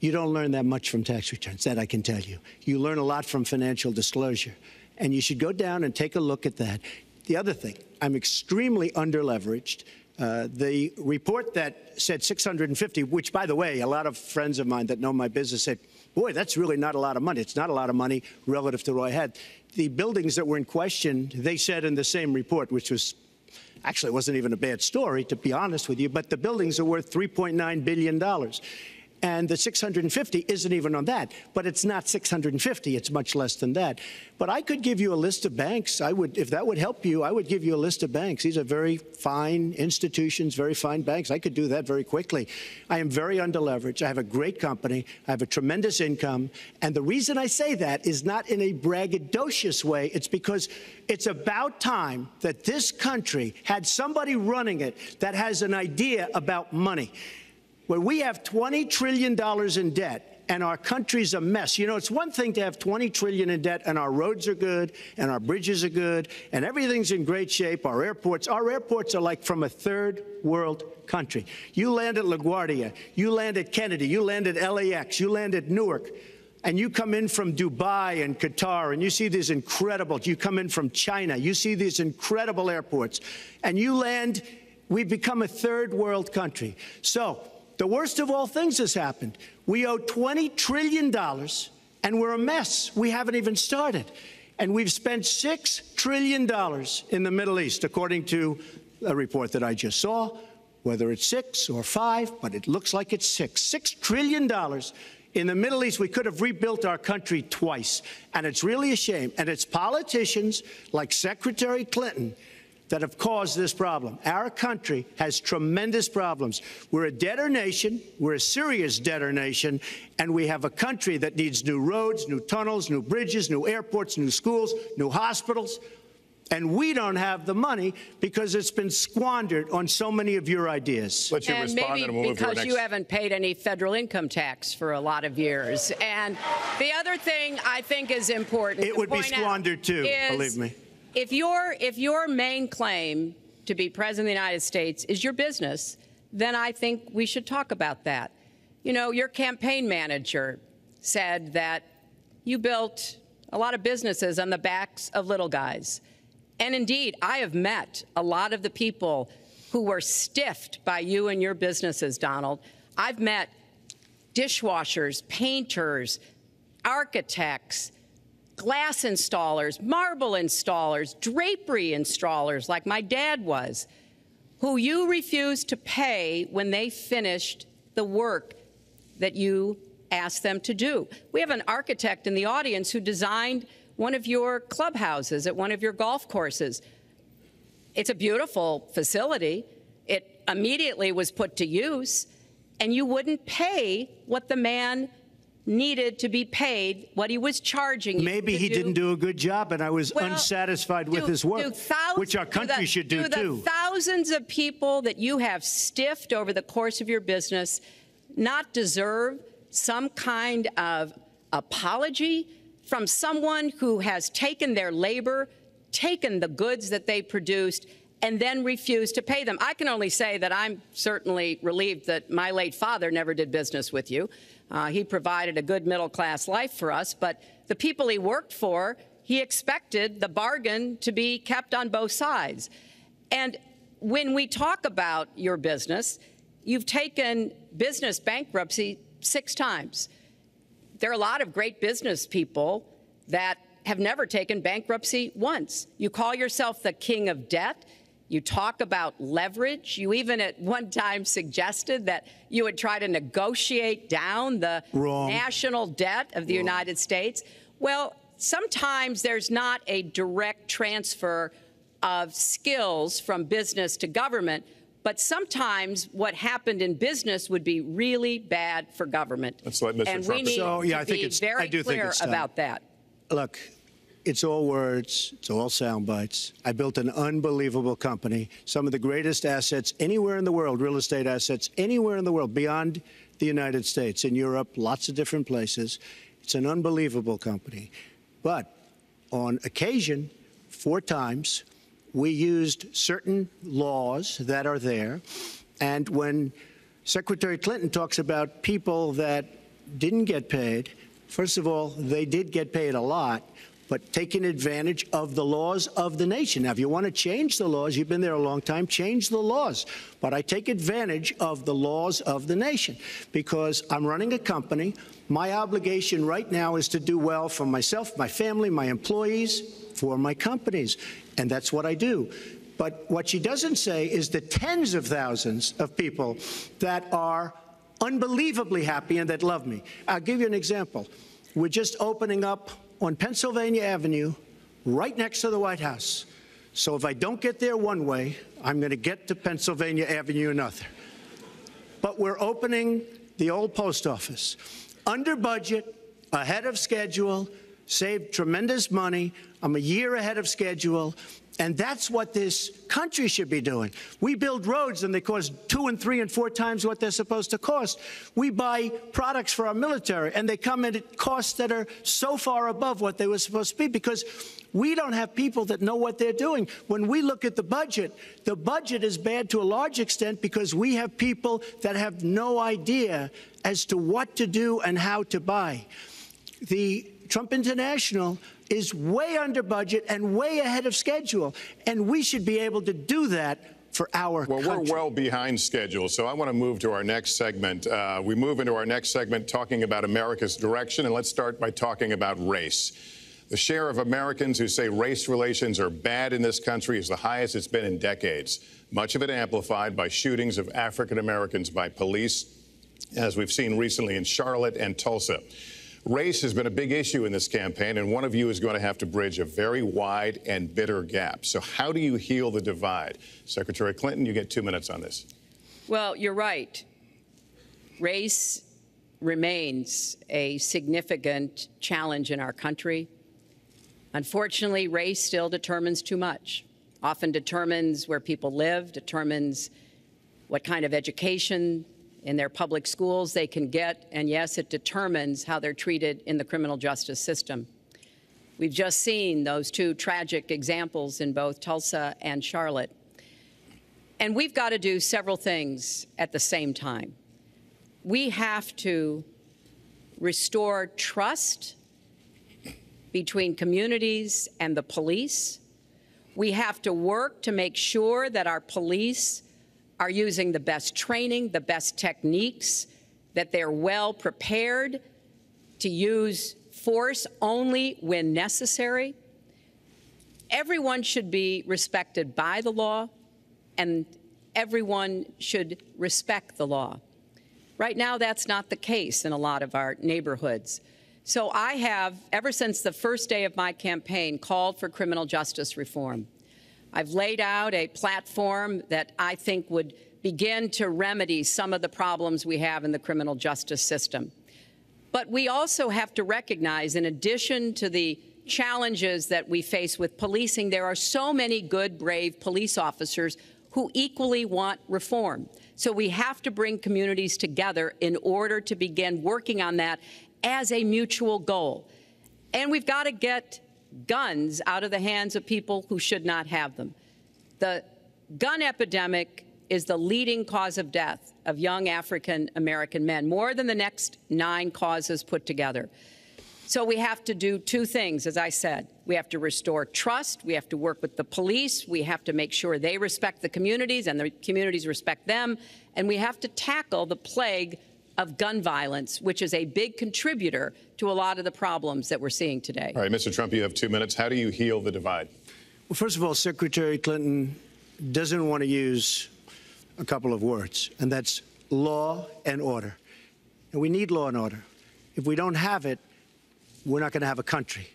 you don't learn that much from tax returns, that I can tell you. You learn a lot from financial disclosure. And you should go down and take a look at that. The other thing, I'm extremely underleveraged. Uh, the report that said 650, which, by the way, a lot of friends of mine that know my business said, boy, that's really not a lot of money. It's not a lot of money relative to what I had. The buildings that were in question, they said in the same report, which was actually wasn't even a bad story, to be honest with you, but the buildings are worth $3.9 billion and the 650 isn't even on that. But it's not 650, it's much less than that. But I could give you a list of banks. I would, if that would help you, I would give you a list of banks. These are very fine institutions, very fine banks. I could do that very quickly. I am very underleveraged. I have a great company. I have a tremendous income. And the reason I say that is not in a braggadocious way. It's because it's about time that this country had somebody running it that has an idea about money where we have $20 trillion in debt and our country's a mess. You know, it's one thing to have 20 trillion in debt and our roads are good and our bridges are good and everything's in great shape. Our airports, our airports are like from a third world country. You land at LaGuardia, you land at Kennedy, you land at LAX, you land at Newark. And you come in from Dubai and Qatar, and you see these incredible, you come in from China, you see these incredible airports, and you land, we've become a third world country. So, the worst of all things has happened. We owe $20 trillion and we're a mess. We haven't even started. And we've spent $6 trillion in the Middle East, according to a report that I just saw, whether it's six or five, but it looks like it's six. $6 trillion in the Middle East, we could have rebuilt our country twice. And it's really a shame. And it's politicians like Secretary Clinton that have caused this problem. Our country has tremendous problems. We're a debtor nation, we're a serious debtor nation, and we have a country that needs new roads, new tunnels, new bridges, new airports, new schools, new hospitals. And we don't have the money because it's been squandered on so many of your ideas. Let you and respond maybe and we'll because you haven't paid any federal income tax for a lot of years. And the other thing I think is important. It would be squandered too, believe me if your if your main claim to be president of the United States is your business, then I think we should talk about that. You know, your campaign manager said that you built a lot of businesses on the backs of little guys. And indeed, I have met a lot of the people who were stiffed by you and your businesses, Donald. I've met dishwashers, painters, architects, glass installers, marble installers, drapery installers, like my dad was, who you refused to pay when they finished the work that you asked them to do. We have an architect in the audience who designed one of your clubhouses at one of your golf courses. It's a beautiful facility. It immediately was put to use, and you wouldn't pay what the man needed to be paid what he was charging you. Maybe he do. didn't do a good job, and I was Well, unsatisfied with his work, which our do country the- should do, the too. thousands of people that you have stiffed over the course of your business not deserve some kind of apology from someone who has taken their labor, taken the goods that they produced, and then refused to pay them. I can only say that I'm certainly relieved that my late father never did business with you. Uh, he provided a good middle class life for us, but the people he worked for, he expected the bargain to be kept on both sides. And when we talk about your business, you've taken business bankruptcy six times. There are a lot of great business people that have never taken bankruptcy once. You call yourself the king of debt. You talk about leverage. You even at one time suggested that you would try to negotiate down the Wrong. national debt of the United States. Well, sometimes there's not a direct transfer of skills from business to government, but sometimes what happened in business would be really bad for government. Let's let Mr. And Trump we need So, oh, yeah, to I think be it's- very I do think clear it's time. about that. Look, it's all words, it's all sound bites. I built an unbelievable company, some of the greatest assets anywhere in the world, real estate assets anywhere in the world, beyond the United States, in Europe, lots of different places. It's an unbelievable company. But on occasion, four times, we used certain laws that are there. And when Secretary Clinton talks about people that didn't get paid, first of all, they did get paid a lot, but taking advantage of the laws of the nation. Now, if you want to change the laws, you've been there a long time, change the laws. But I take advantage of the laws of the nation because I'm running a company. My obligation right now is to do well for myself, my family, my employees, for my companies. And that's what I do. But what she doesn't say is the tens of thousands of people that are unbelievably happy and that love me. I'll give you an example. We're just opening up on Pennsylvania Avenue, right next to the White House. So if I don't get there one way, I'm going to get to Pennsylvania Avenue another. But we're opening the old post office under budget, ahead of schedule, saved tremendous money. I'm a year ahead of schedule. And that's what this country should be doing. We build roads and they cost two and three and four times what they're supposed to cost. We buy products for our military and they come at costs that are so far above what they were supposed to be because we don't have people that know what they're doing. When we look at the budget, the budget is bad to a large extent because we have people that have no idea as to what to do and how to buy. The Trump International is way under budget and way ahead of schedule, and we should be able to do that for our Well, country. we're well behind schedule, so I want to move to our next segment. Uh, we move into our next segment talking about America's direction, and let's start by talking about race. The share of Americans who say race relations are bad in this country is the highest it's been in decades, much of it amplified by shootings of African Americans by police, as we've seen recently in Charlotte and Tulsa. Race has been a big issue in this campaign, and one of you is going to have to bridge a very wide and bitter gap. So, how do you heal the divide? Secretary Clinton, you get two minutes on this. Well, you're right. Race remains a significant challenge in our country. Unfortunately, race still determines too much, often determines where people live, determines what kind of education in their public schools they can get, and yes, it determines how they're treated in the criminal justice system. We've just seen those two tragic examples in both Tulsa and Charlotte. And we've got to do several things at the same time. We have to restore trust between communities and the police. We have to work to make sure that our police are using the best training, the best techniques, that they're well prepared to use force only when necessary. Everyone should be respected by the law, and everyone should respect the law. Right now, that's not the case in a lot of our neighborhoods. So I have, ever since the first day of my campaign, called for criminal justice reform. I've laid out a platform that I think would begin to remedy some of the problems we have in the criminal justice system. But we also have to recognize, in addition to the challenges that we face with policing, there are so many good, brave police officers who equally want reform. So we have to bring communities together in order to begin working on that as a mutual goal. And we've got to get guns out of the hands of people who should not have them. The gun epidemic is the leading cause of death of young African American men, more than the next nine causes put together. So we have to do two things, as I said. We have to restore trust. We have to work with the police. We have to make sure they respect the communities and the communities respect them. And we have to tackle the plague of gun violence, which is a big contributor to a lot of the problems that we're seeing today. All right, Mr. Trump, you have two minutes. How do you heal the divide? Well, first of all, Secretary Clinton doesn't want to use a couple of words, and that's law and order. And we need law and order. If we don't have it, we're not going to have a country.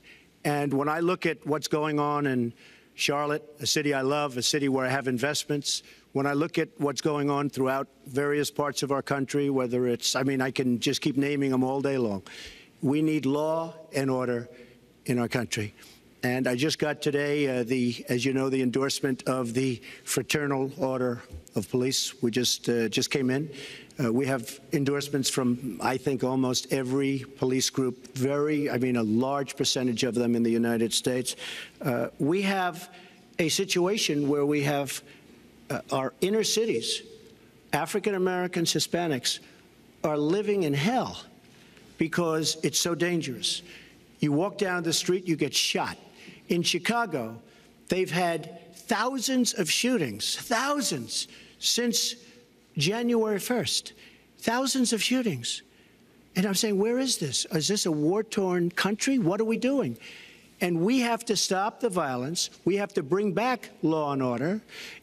And when I look at what's going on in Charlotte, a city I love, a city where I have investments, when I look at what's going on throughout various parts of our country, whether it's, I mean, I can just keep naming them all day long. We need law and order in our country. And I just got today uh, the, as you know, the endorsement of the Fraternal Order of Police. We just uh, just came in. Uh, we have endorsements from, I think, almost every police group. Very, I mean, a large percentage of them in the United States. Uh, we have a situation where we have uh, our inner cities, African Americans, Hispanics, are living in hell because it's so dangerous. You walk down the street, you get shot. In Chicago, they've had thousands of shootings, thousands, since January 1st. Thousands of shootings. And I'm saying, where is this? Is this a war torn country? What are we doing? And we have to stop the violence. We have to bring back law and order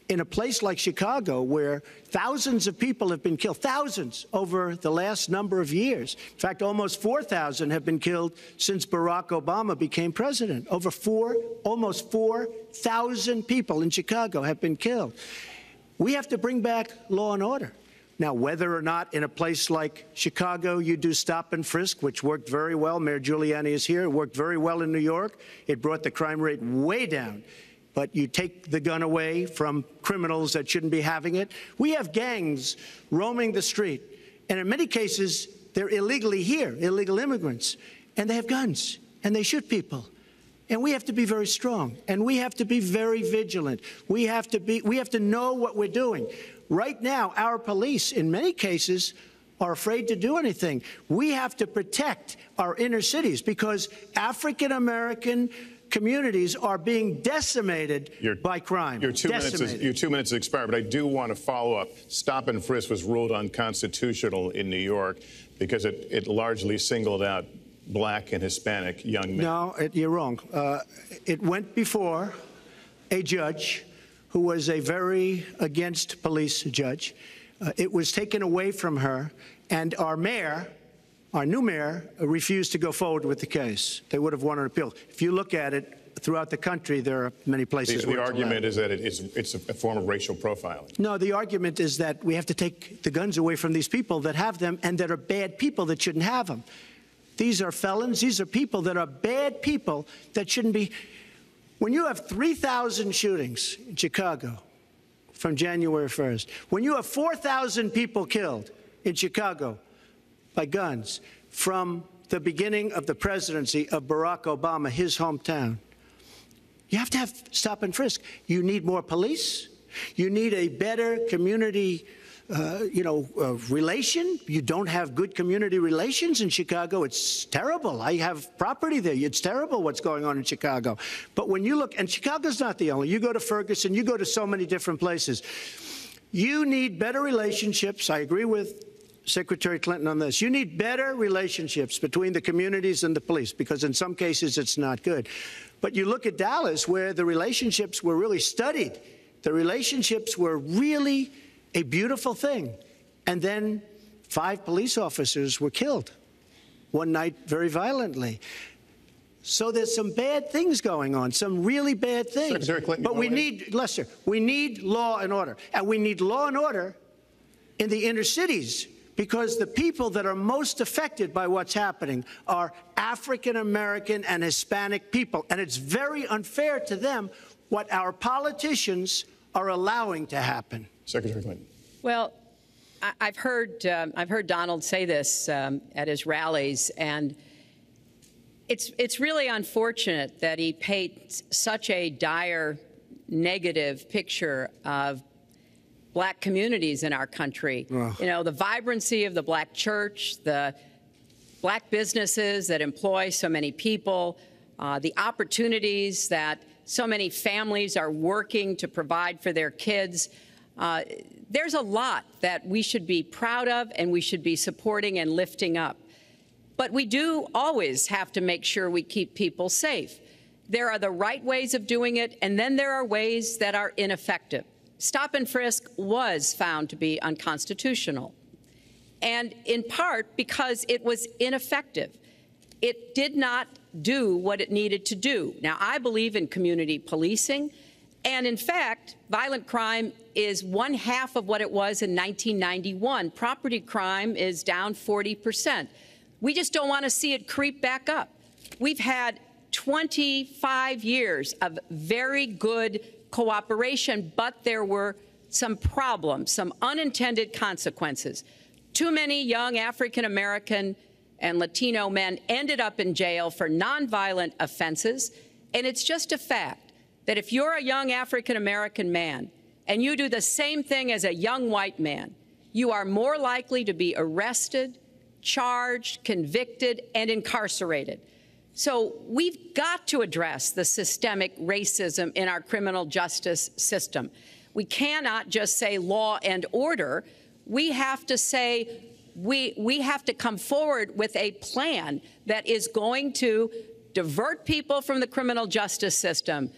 in a place like Chicago where thousands of people have been killed, thousands over the last number of years. In fact, almost 4,000 have been killed since Barack Obama became president. Over four, almost 4,000 people in Chicago have been killed. We have to bring back law and order. Now, whether or not in a place like Chicago you do stop and frisk, which worked very well, Mayor Giuliani is here, it worked very well in New York. It brought the crime rate way down. But you take the gun away from criminals that shouldn't be having it. We have gangs roaming the street, and in many cases, they're illegally here, illegal immigrants, and they have guns, and they shoot people. And we have to be very strong, and we have to be very vigilant. We have to be, we have to know what we're doing. Right now, our police, in many cases, are afraid to do anything. We have to protect our inner cities because African American communities are being decimated your, by crime. Your two, minutes is, your two minutes expired, but I do want to follow up. Stop and frisk was ruled unconstitutional in New York because it, it largely singled out black and Hispanic young men. No, it, you're wrong. Uh, it went before a judge who was a very against police judge. Uh, it was taken away from her, and our mayor, our new mayor, refused to go forward with the case. They would have won an appeal. If you look at it, throughout the country, there are many places. The, the argument is that it is, it's a form of racial profiling. No, the argument is that we have to take the guns away from these people that have them and that are bad people that shouldn't have them. These are felons. These are people that are bad people that shouldn't be. When you have 3,000 shootings in Chicago from January 1st, when you have 4,000 people killed in Chicago by guns from the beginning of the presidency of Barack Obama, his hometown, you have to have stop and frisk. You need more police. You need a better community uh, you know, uh, relation. You don't have good community relations in Chicago. It's terrible. I have property there. It's terrible what's going on in Chicago. But when you look, and Chicago's not the only, you go to Ferguson, you go to so many different places. You need better relationships. I agree with Secretary Clinton on this. You need better relationships between the communities and the police because in some cases it's not good. But you look at Dallas where the relationships were really studied. The relationships were really a beautiful thing. And then five police officers were killed one night very violently. So there's some bad things going on, some really bad things. Clinton, but we need, Lester, we need law and order. And we need law and order in the inner cities because the people that are most affected by what's happening are African American and Hispanic people. And it's very unfair to them what our politicians are allowing to happen. Secretary Clinton. Well, I- have heard um, I've heard Donald say this um, at his rallies, and it's it's really unfortunate that he paints such a dire, negative picture of black communities in our country. Ugh. You know, the vibrancy of the black church, the black businesses that employ so many people, uh, the opportunities that so many families are working to provide for their kids. Uh, there's a lot that we should be proud of and we should be supporting and lifting up. But we do always have to make sure we keep people safe. There are the right ways of doing it, and then there are ways that are ineffective stop and frisk was found to be unconstitutional, and in part because it was ineffective. It did not do what it needed to do. Now, I believe in community policing, and in fact, violent crime is one half of what it was in 1991. Property crime is down 40 percent. We just don't want to see it creep back up. We've had 25 years of very good cooperation, but there were some problems, some unintended consequences. Too many young African American and Latino men ended up in jail for nonviolent offenses. And it's just a fact that if you're a young African American man and you do the same thing as a young white man, you are more likely to be arrested, charged, convicted, and incarcerated. So we've got to address the systemic racism in our criminal justice system. We cannot just say law and order. We have to say we, we have to come forward with a plan that is going to divert people from the criminal justice system,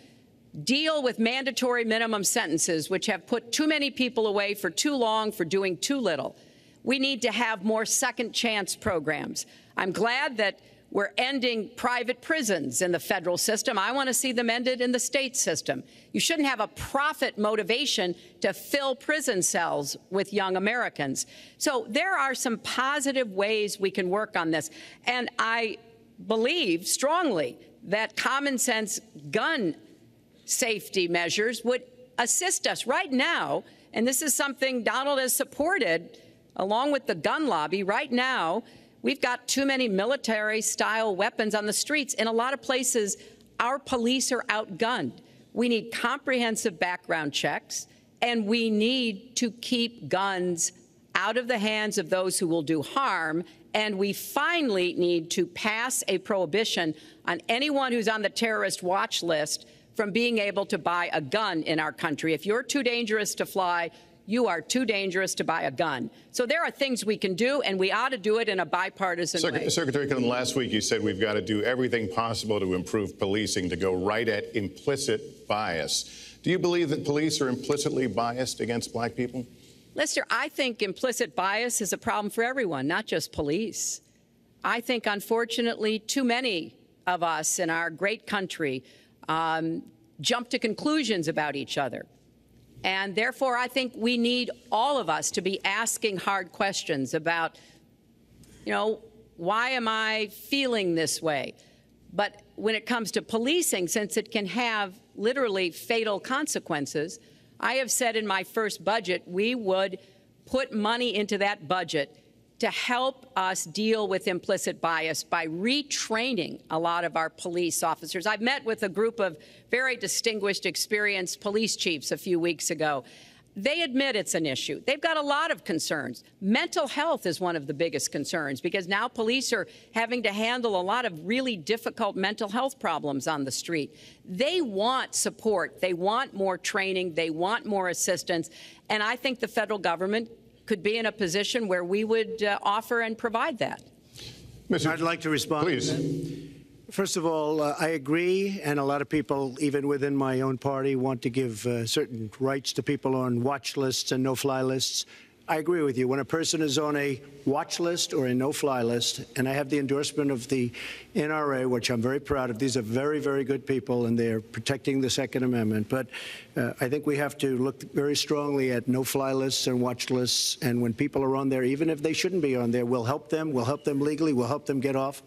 deal with mandatory minimum sentences, which have put too many people away for too long for doing too little. We need to have more second chance programs. I'm glad that we're ending private prisons in the federal system. I want to see them ended in the state system. You shouldn't have a profit motivation to fill prison cells with young Americans. So there are some positive ways we can work on this. And I believe strongly that common sense gun safety measures would assist us right now. And this is something Donald has supported along with the gun lobby right now We've got too many military style weapons on the streets. In a lot of places, our police are outgunned. We need comprehensive background checks, and we need to keep guns out of the hands of those who will do harm. And we finally need to pass a prohibition on anyone who's on the terrorist watch list from being able to buy a gun in our country. If you're too dangerous to fly, you are too dangerous to buy a gun. So there are things we can do, and we ought to do it in a bipartisan Sec way. Secretary Clinton, last week you said we've got to do everything possible to improve policing to go right at implicit bias. Do you believe that police are implicitly biased against black people? Lester, I think implicit bias is a problem for everyone, not just police. I think, unfortunately, too many of us in our great country um, jump to conclusions about each other. And therefore, I think we need all of us to be asking hard questions about, you know, why am I feeling this way? But when it comes to policing, since it can have literally fatal consequences, I have said in my first budget we would put money into that budget to help us deal with implicit bias by retraining a lot of our police officers. I've met with a group of very distinguished, experienced police chiefs a few weeks ago. They admit it's an issue. They've got a lot of concerns. Mental health is one of the biggest concerns because now police are having to handle a lot of really difficult mental health problems on the street. They want support. They want more training. They want more assistance. And I think the federal government could be in a position where we would uh, offer and provide that. Mr. I'd like to respond. Please. First of all, uh, I agree, and a lot of people, even within my own party, want to give uh, certain rights to people on watch lists and no-fly lists. I agree with you. When a person is on a watch list or a no-fly list, and I have the endorsement of the NRA, which I'm very proud of. These are very, very good people, and they're protecting the Second Amendment. But uh, I think we have to look very strongly at no-fly lists and watch lists. And when people are on there, even if they shouldn't be on there, we'll help them. We'll help them legally. We'll help them get off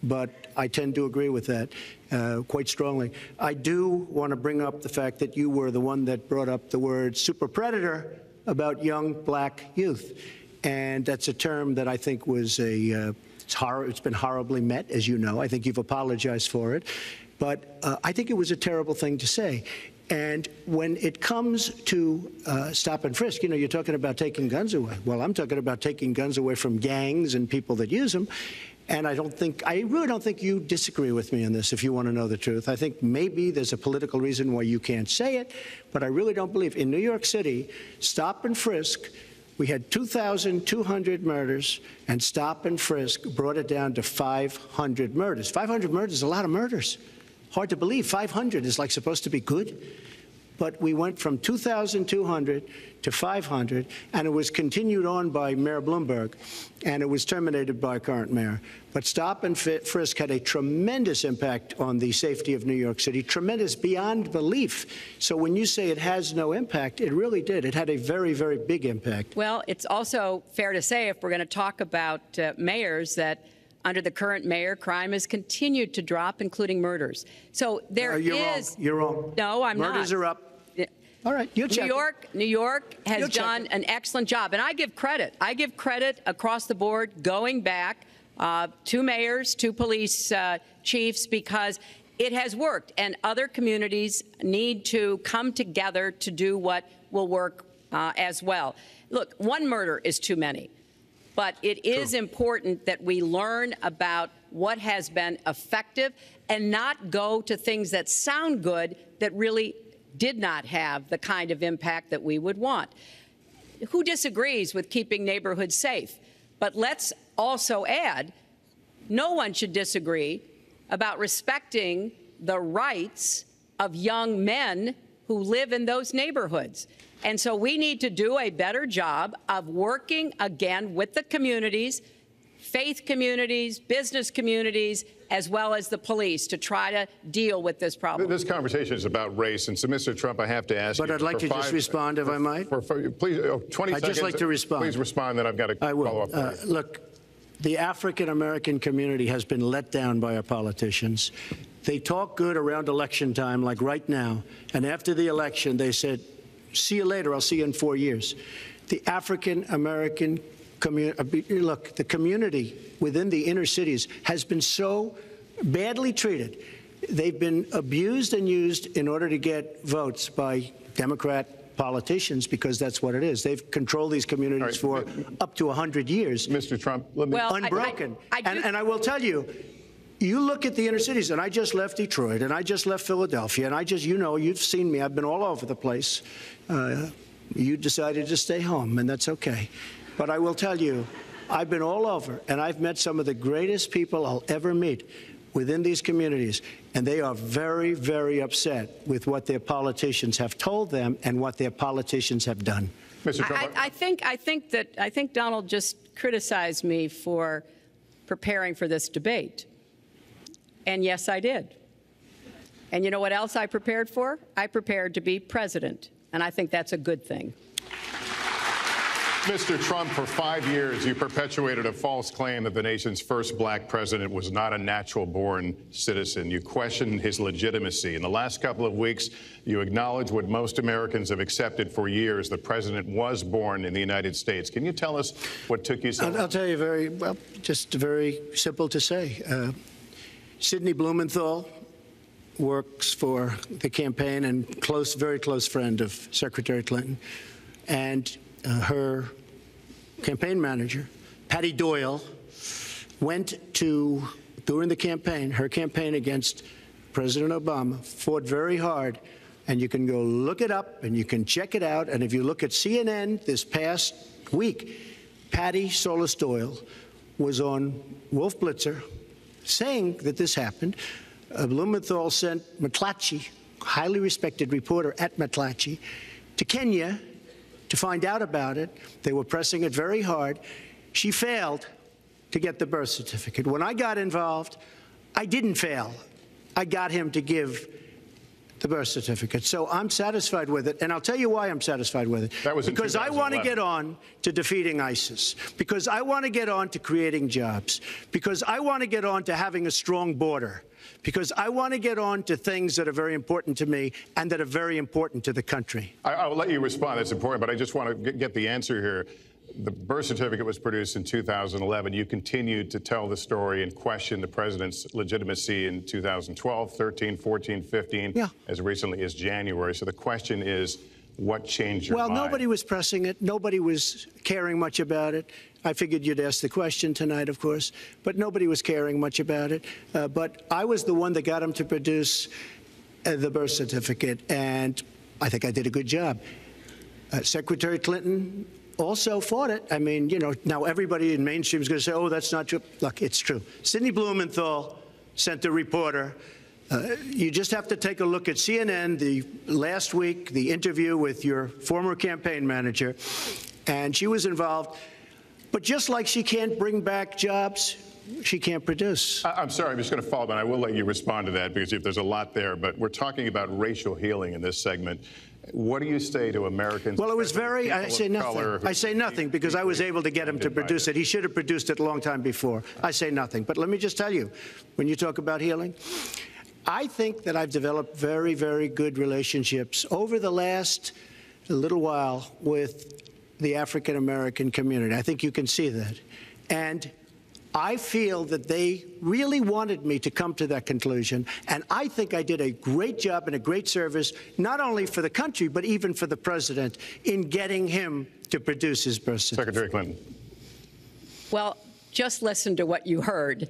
but I tend to agree with that uh, quite strongly. I do want to bring up the fact that you were the one that brought up the word super predator about young black youth. And that's a term that I think was a, uh, it's, it's been horribly met, as you know. I think you've apologized for it. But uh, I think it was a terrible thing to say. And when it comes to uh, stop and frisk, you know, you're talking about taking guns away. Well, I'm talking about taking guns away from gangs and people that use them. And I don't think, I really don't think you disagree with me on this, if you want to know the truth. I think maybe there's a political reason why you can't say it, but I really don't believe. In New York City, stop and frisk, we had 2,200 murders, and stop and frisk brought it down to 500 murders. 500 murders is a lot of murders. Hard to believe. 500 is like supposed to be good but we went from 2,200 to 500, and it was continued on by Mayor Bloomberg, and it was terminated by current mayor. But stop and frisk had a tremendous impact on the safety of New York City, tremendous beyond belief. So when you say it has no impact, it really did. It had a very, very big impact. Well, it's also fair to say, if we're going to talk about uh, mayors, that under the current mayor, crime has continued to drop, including murders. So there uh, you're is. Wrong. You're wrong. No, I'm murders not. Murders are up. All right, you New York, New York has You'll done an excellent job, and I give credit. I give credit across the board, going back uh, to mayors, to police uh, chiefs, because it has worked, and other communities need to come together to do what will work uh, as well. Look, one murder is too many, but it is True. important that we learn about what has been effective and not go to things that sound good that really did not have the kind of impact that we would want. Who disagrees with keeping neighborhoods safe? But let's also add no one should disagree about respecting the rights of young men who live in those neighborhoods. And so we need to do a better job of working again with the communities, faith communities, business communities, as well as the police to try to deal with this problem. This conversation is about race, and so, Mr. Trump, I have to ask but you. I'd like to five, just respond, if for, I might. For, for, please, oh, 20 I'd seconds. just like to respond. Please respond, then I've got to I will. follow up. Uh, look, the African American community has been let down by our politicians. They talk good around election time, like right now, and after the election, they said, see you later, I'll see you in four years. The African American community, uh, look, the community within the inner cities has been so badly treated. They've been abused and used in order to get votes by Democrat politicians because that's what it is. They've controlled these communities right. for up to 100 years. Mr. Trump, let me... Well, unbroken. I, I, I and, and I will tell you, you look at the inner cities, and I just left Detroit, and I just left Philadelphia, and I just, you know, you've seen me. I've been all over the place. Uh, you decided to stay home, and that's okay. But I will tell you, I've been all over, and I've met some of the greatest people I'll ever meet within these communities, and they are very, very upset with what their politicians have told them and what their politicians have done. Mr. Trump, I, I think I think that I think Donald just criticized me for preparing for this debate, and yes, I did. And you know what else I prepared for? I prepared to be president, and I think that's a good thing. Mr. Trump, for five years, you perpetuated a false claim that the nation's first black president was not a natural born citizen. You questioned his legitimacy. In the last couple of weeks, you acknowledged what most Americans have accepted for years the president was born in the United States. Can you tell us what took you so I'll, I'll tell you very, well, just very simple to say. Uh, Sidney Blumenthal works for the campaign and close, very close friend of Secretary Clinton. And uh, her campaign manager, Patti Doyle, went to, during the campaign, her campaign against President Obama, fought very hard. And you can go look it up and you can check it out. And if you look at CNN this past week, Patti Solis Doyle was on Wolf Blitzer saying that this happened. Uh, Blumenthal sent McClatchy, highly respected reporter at McClatchy, to Kenya to find out about it. They were pressing it very hard. She failed to get the birth certificate. When I got involved, I didn't fail. I got him to give the birth certificate. So I'm satisfied with it, and I'll tell you why I'm satisfied with it. That was because I want to get on to defeating ISIS. Because I want to get on to creating jobs. Because I want to get on to having a strong border. Because I want to get on to things that are very important to me and that are very important to the country. I, will let you respond. That's important, but I just want to get the answer here the birth certificate was produced in 2011. You continued to tell the story and question the president's legitimacy in 2012, 13, 14, 15, yeah. as recently as January. So the question is, what changed your well, mind? Well, nobody was pressing it. Nobody was caring much about it. I figured you'd ask the question tonight, of course, but nobody was caring much about it. Uh, but I was the one that got him to produce uh, the birth certificate, and I think I did a good job. Uh, Secretary Clinton also fought it. I mean, you know, now everybody in mainstream is going to say, oh, that's not true. Look, it's true. Sidney Blumenthal sent a reporter. Uh, you just have to take a look at CNN the last week, the interview with your former campaign manager, and she was involved. But just like she can't bring back jobs, she can't produce. I'm sorry, I'm just going to follow up, and I will let you respond to that because if there's a lot there. But we're talking about racial healing in this segment. What do you say to Americans? Well, it was very. I say nothing. I say nothing because I was able to get him to produce it. He should have produced it a long time before. I say nothing. But let me just tell you, when you talk about healing, I think that I've developed very, very good relationships over the last little while with the African American community. I think you can see that. And I feel that they really wanted me to come to that conclusion, and I think I did a great job and a great service, not only for the country, but even for the president, in getting him to produce his birth certificate. Secretary Clinton. Well, just listen to what you heard.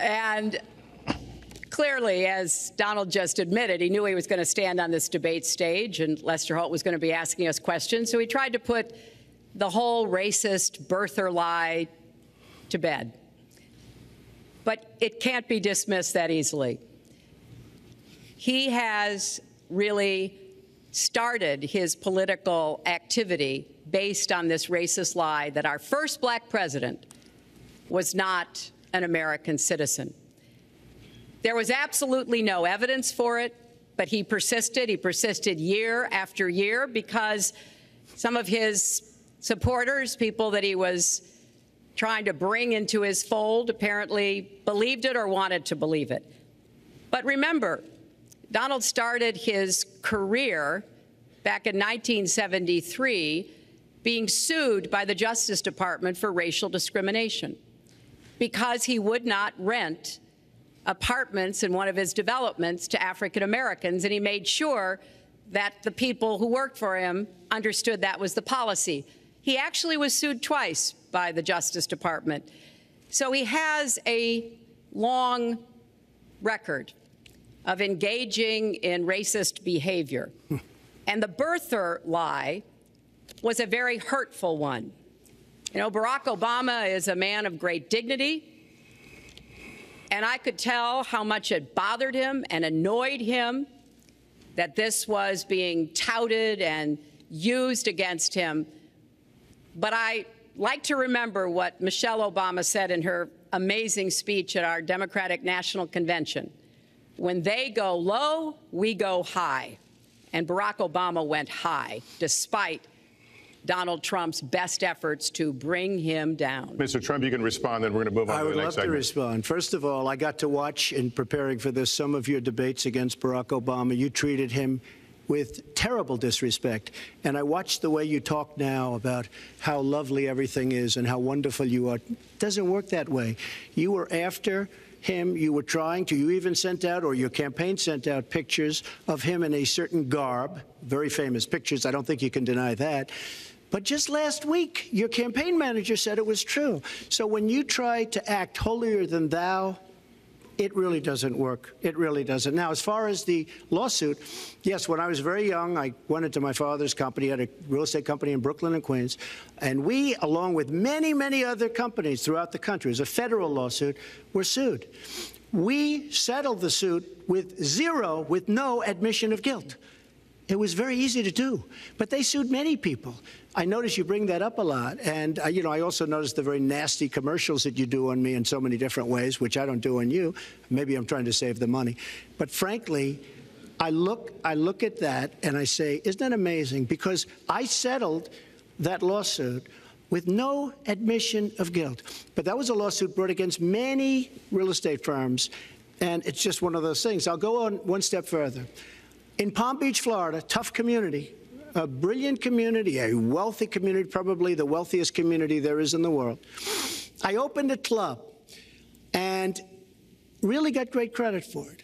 and clearly, as Donald just admitted, he knew he was going to stand on this debate stage and Lester Holt was going to be asking us questions. So he tried to put the whole racist birther lie to bed. But it can't be dismissed that easily. He has really started his political activity based on this racist lie that our first black president was not an American citizen. There was absolutely no evidence for it, but he persisted. He persisted year after year because some of his supporters, people that he was trying to bring into his fold, apparently believed it or wanted to believe it. But remember, Donald started his career back in 1973 being sued by the Justice Department for racial discrimination because he would not rent apartments in one of his developments to African Americans, and he made sure that the people who worked for him understood that was the policy. He actually was sued twice by the Justice Department. So he has a long record of engaging in racist behavior. Hmm. and the birther lie was a very hurtful one. You know, Barack Obama is a man of great dignity, and I could tell how much it bothered him and annoyed him that this was being touted and used against him but I like to remember what Michelle Obama said in her amazing speech at our Democratic National Convention. When they go low, we go high. And Barack Obama went high, despite Donald Trump's best efforts to bring him down. Mr. Trump, you can respond, then we're going to move on I to would love next to respond. First of all, I got to watch in preparing for this some of your debates against Barack Obama. You treated him with terrible disrespect. And I watch the way you talk now about how lovely everything is and how wonderful you are. It doesn't work that way. You were after him. You were trying to. You even sent out, or your campaign sent out, pictures of him in a certain garb, very famous pictures. I don't think you can deny that. But just last week, your campaign manager said it was true. So when you try to act holier than thou it really doesn't work. It really doesn't. Now, as far as the lawsuit, yes, when I was very young, I went into my father's company, had a real estate company in Brooklyn and Queens, and we, along with many, many other companies throughout the country, it was a federal lawsuit, were sued. We settled the suit with zero, with no admission of guilt. It was very easy to do, but they sued many people. I notice you bring that up a lot, and uh, you know I also notice the very nasty commercials that you do on me in so many different ways, which I don't do on you. Maybe I'm trying to save the money, but frankly, I look I look at that and I say, isn't that amazing? Because I settled that lawsuit with no admission of guilt. But that was a lawsuit brought against many real estate firms, and it's just one of those things. I'll go on one step further. In Palm Beach, Florida, tough community, a brilliant community, a wealthy community, probably the wealthiest community there is in the world. I opened a club and really got great credit for it.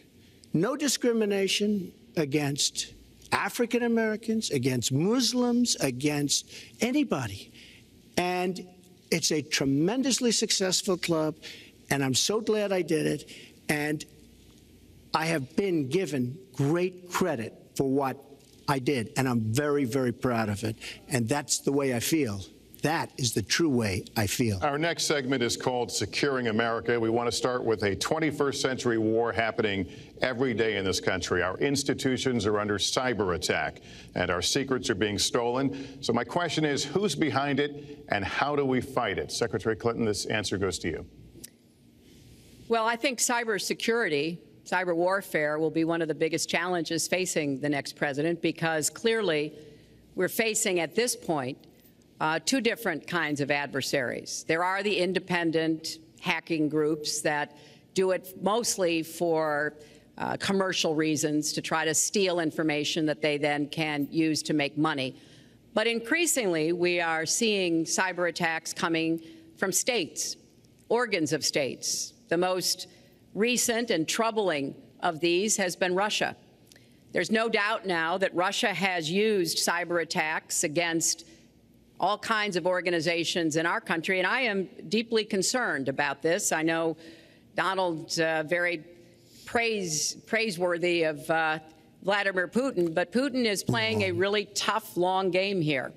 No discrimination against African Americans, against Muslims, against anybody. And it's a tremendously successful club, and I'm so glad I did it. And I have been given great credit for what I did, and I'm very, very proud of it. And that's the way I feel. That is the true way I feel. Our next segment is called Securing America. We want to start with a 21st century war happening every day in this country. Our institutions are under cyber attack and our secrets are being stolen. So, my question is who's behind it and how do we fight it? Secretary Clinton, this answer goes to you. Well, I think cybersecurity cyber warfare will be one of the biggest challenges facing the next president because clearly we're facing at this point uh, two different kinds of adversaries. There are the independent hacking groups that do it mostly for uh, commercial reasons to try to steal information that they then can use to make money. But increasingly, we are seeing cyber attacks coming from states, organs of states. The most recent and troubling of these has been Russia. There's no doubt now that Russia has used cyber attacks against all kinds of organizations in our country, and I am deeply concerned about this. I know Donald's uh, very praise, praiseworthy of uh, Vladimir Putin, but Putin is playing a really tough, long game here.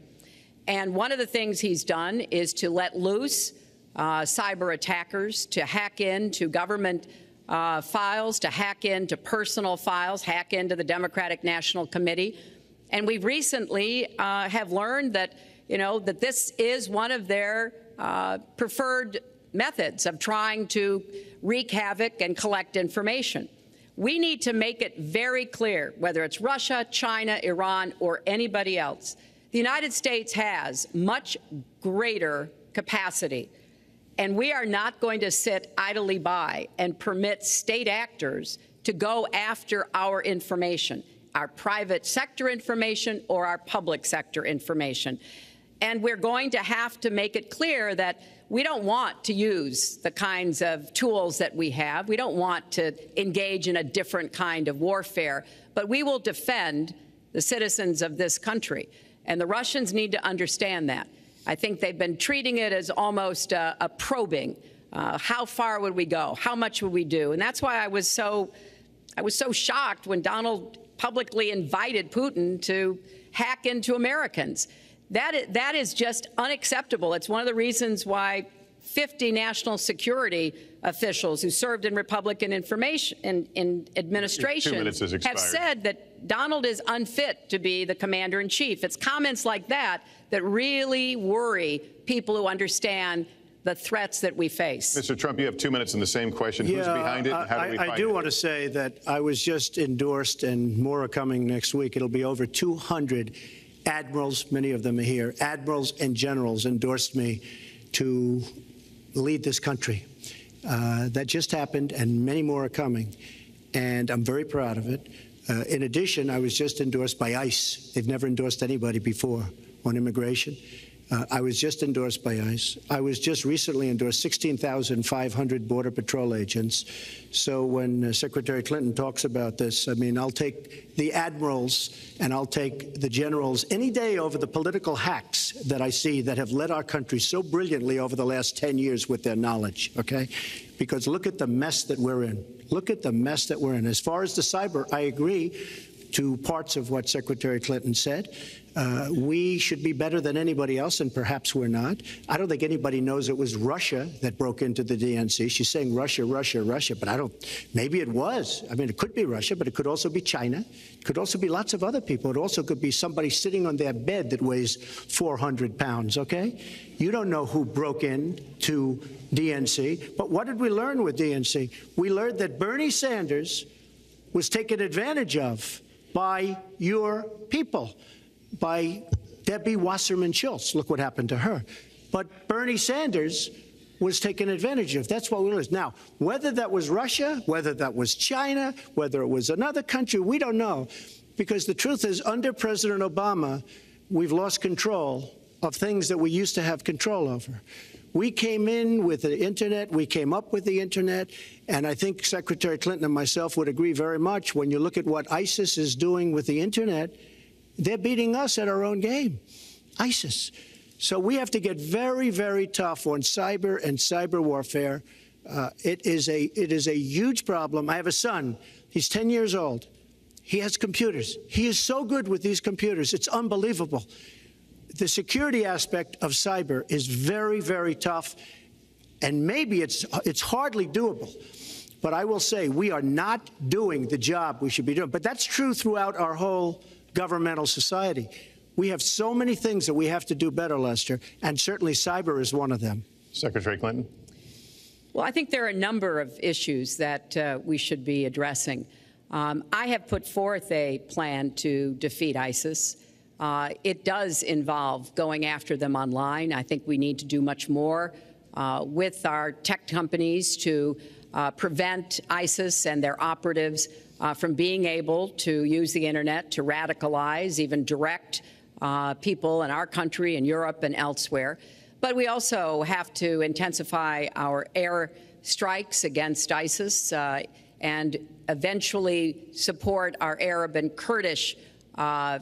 And one of the things he's done is to let loose uh, cyber attackers to hack into government uh, files, to hack into personal files, hack into the Democratic National Committee. And we recently uh, have learned that, you know, that this is one of their uh, preferred methods of trying to wreak havoc and collect information. We need to make it very clear, whether it's Russia, China, Iran, or anybody else, the United States has much greater capacity and we are not going to sit idly by and permit state actors to go after our information, our private sector information or our public sector information. And we're going to have to make it clear that we don't want to use the kinds of tools that we have. We don't want to engage in a different kind of warfare, but we will defend the citizens of this country. And the Russians need to understand that. I think they've been treating it as almost a, a probing. Uh, how far would we go? How much would we do? And that's why I was so, I was so shocked when Donald publicly invited Putin to hack into Americans. That is, that is just unacceptable. It's one of the reasons why 50 national security officials who served in Republican information in, in administration have said that Donald is unfit to be the commander in chief. It's comments like that that really worry people who understand the threats that we face. Mr. Trump, you have two minutes in the same question. Yeah, Who's behind it? how do we I, I do it? want to say that I was just endorsed, and more are coming next week. It'll be over 200 admirals, many of them are here, admirals and generals endorsed me to lead this country. Uh, that just happened, and many more are coming. And I'm very proud of it. Uh, in addition, I was just endorsed by ICE. They've never endorsed anybody before on immigration. Uh, I was just endorsed by ICE. I was just recently endorsed 16,500 Border Patrol agents. So when uh, Secretary Clinton talks about this, I mean, I'll take the admirals and I'll take the generals any day over the political hacks that I see that have led our country so brilliantly over the last 10 years with their knowledge, okay? Because look at the mess that we're in. Look at the mess that we're in. As far as the cyber, I agree to parts of what Secretary Clinton said. Uh, we should be better than anybody else, and perhaps we're not. I don't think anybody knows it was Russia that broke into the DNC. She's saying Russia, Russia, Russia, but I don't. Maybe it was. I mean, it could be Russia, but it could also be China. It could also be lots of other people. It also could be somebody sitting on their bed that weighs 400 pounds. Okay, you don't know who broke in to DNC. But what did we learn with DNC? We learned that Bernie Sanders was taken advantage of by your people by Debbie Wasserman Schultz. Look what happened to her. But Bernie Sanders was taken advantage of. That's what we lose. Now, whether that was Russia, whether that was China, whether it was another country, we don't know. Because the truth is, under President Obama, we've lost control of things that we used to have control over. We came in with the internet, we came up with the internet, and I think Secretary Clinton and myself would agree very much when you look at what ISIS is doing with the internet they're beating us at our own game, ISIS. So we have to get very, very tough on cyber and cyber warfare. Uh, it is a it is a huge problem. I have a son. He's 10 years old. He has computers. He is so good with these computers. It's unbelievable. The security aspect of cyber is very, very tough, and maybe it's it's hardly doable. But I will say we are not doing the job we should be doing. But that's true throughout our whole governmental society. We have so many things that we have to do better, Lester, and certainly cyber is one of them. Secretary Clinton. Well, I think there are a number of issues that uh, we should be addressing. Um, I have put forth a plan to defeat ISIS. Uh, it does involve going after them online. I think we need to do much more uh, with our tech companies to uh, prevent ISIS and their operatives uh, from being able to use the internet to radicalize, even direct uh, people in our country in Europe and elsewhere. But we also have to intensify our air strikes against ISIS uh, and eventually support our Arab and Kurdish uh,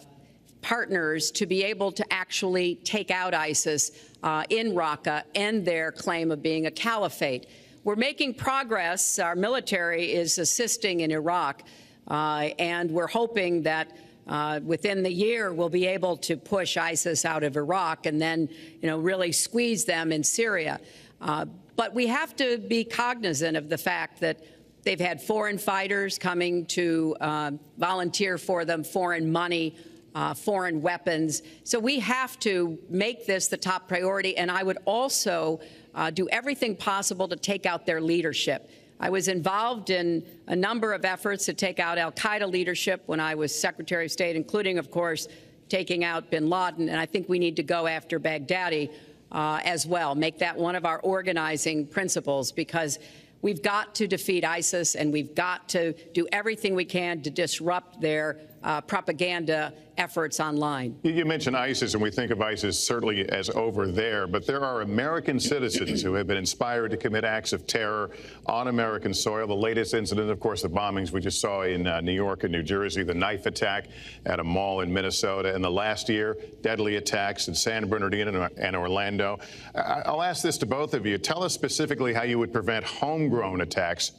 partners to be able to actually take out ISIS uh, in Raqqa and their claim of being a caliphate. We're making progress. Our military is assisting in Iraq, uh, and we're hoping that uh, within the year we'll be able to push ISIS out of Iraq and then, you know, really squeeze them in Syria. Uh, but we have to be cognizant of the fact that they've had foreign fighters coming to uh, volunteer for them, foreign money. Uh, foreign weapons. So we have to make this the top priority. And I would also uh, do everything possible to take out their leadership. I was involved in a number of efforts to take out al Qaeda leadership when I was Secretary of State, including, of course, taking out bin Laden. And I think we need to go after Baghdadi uh, as well, make that one of our organizing principles, because we've got to defeat ISIS and we've got to do everything we can to disrupt their uh, propaganda efforts online. You mentioned ISIS, and we think of ISIS certainly as over there, but there are American citizens who have been inspired to commit acts of terror on American soil. The latest incident, of course, the bombings we just saw in uh, New York and New Jersey, the knife attack at a mall in Minnesota, and the last year, deadly attacks in San Bernardino and Orlando. I'll ask this to both of you. Tell us specifically how you would prevent homegrown attacks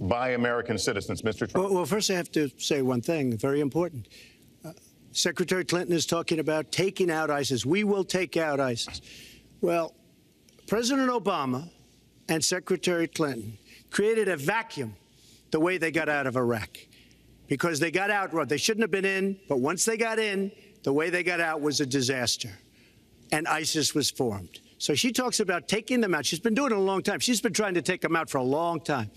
by American citizens, Mr. Trump? Well, well, first I have to say one thing, very important. Uh, Secretary Clinton is talking about taking out ISIS. We will take out ISIS. Well, President Obama and Secretary Clinton created a vacuum the way they got out of Iraq because they got out, they shouldn't have been in, but once they got in, the way they got out was a disaster. And ISIS was formed. So she talks about taking them out. She's been doing it a long time. She's been trying to take them out for a long time.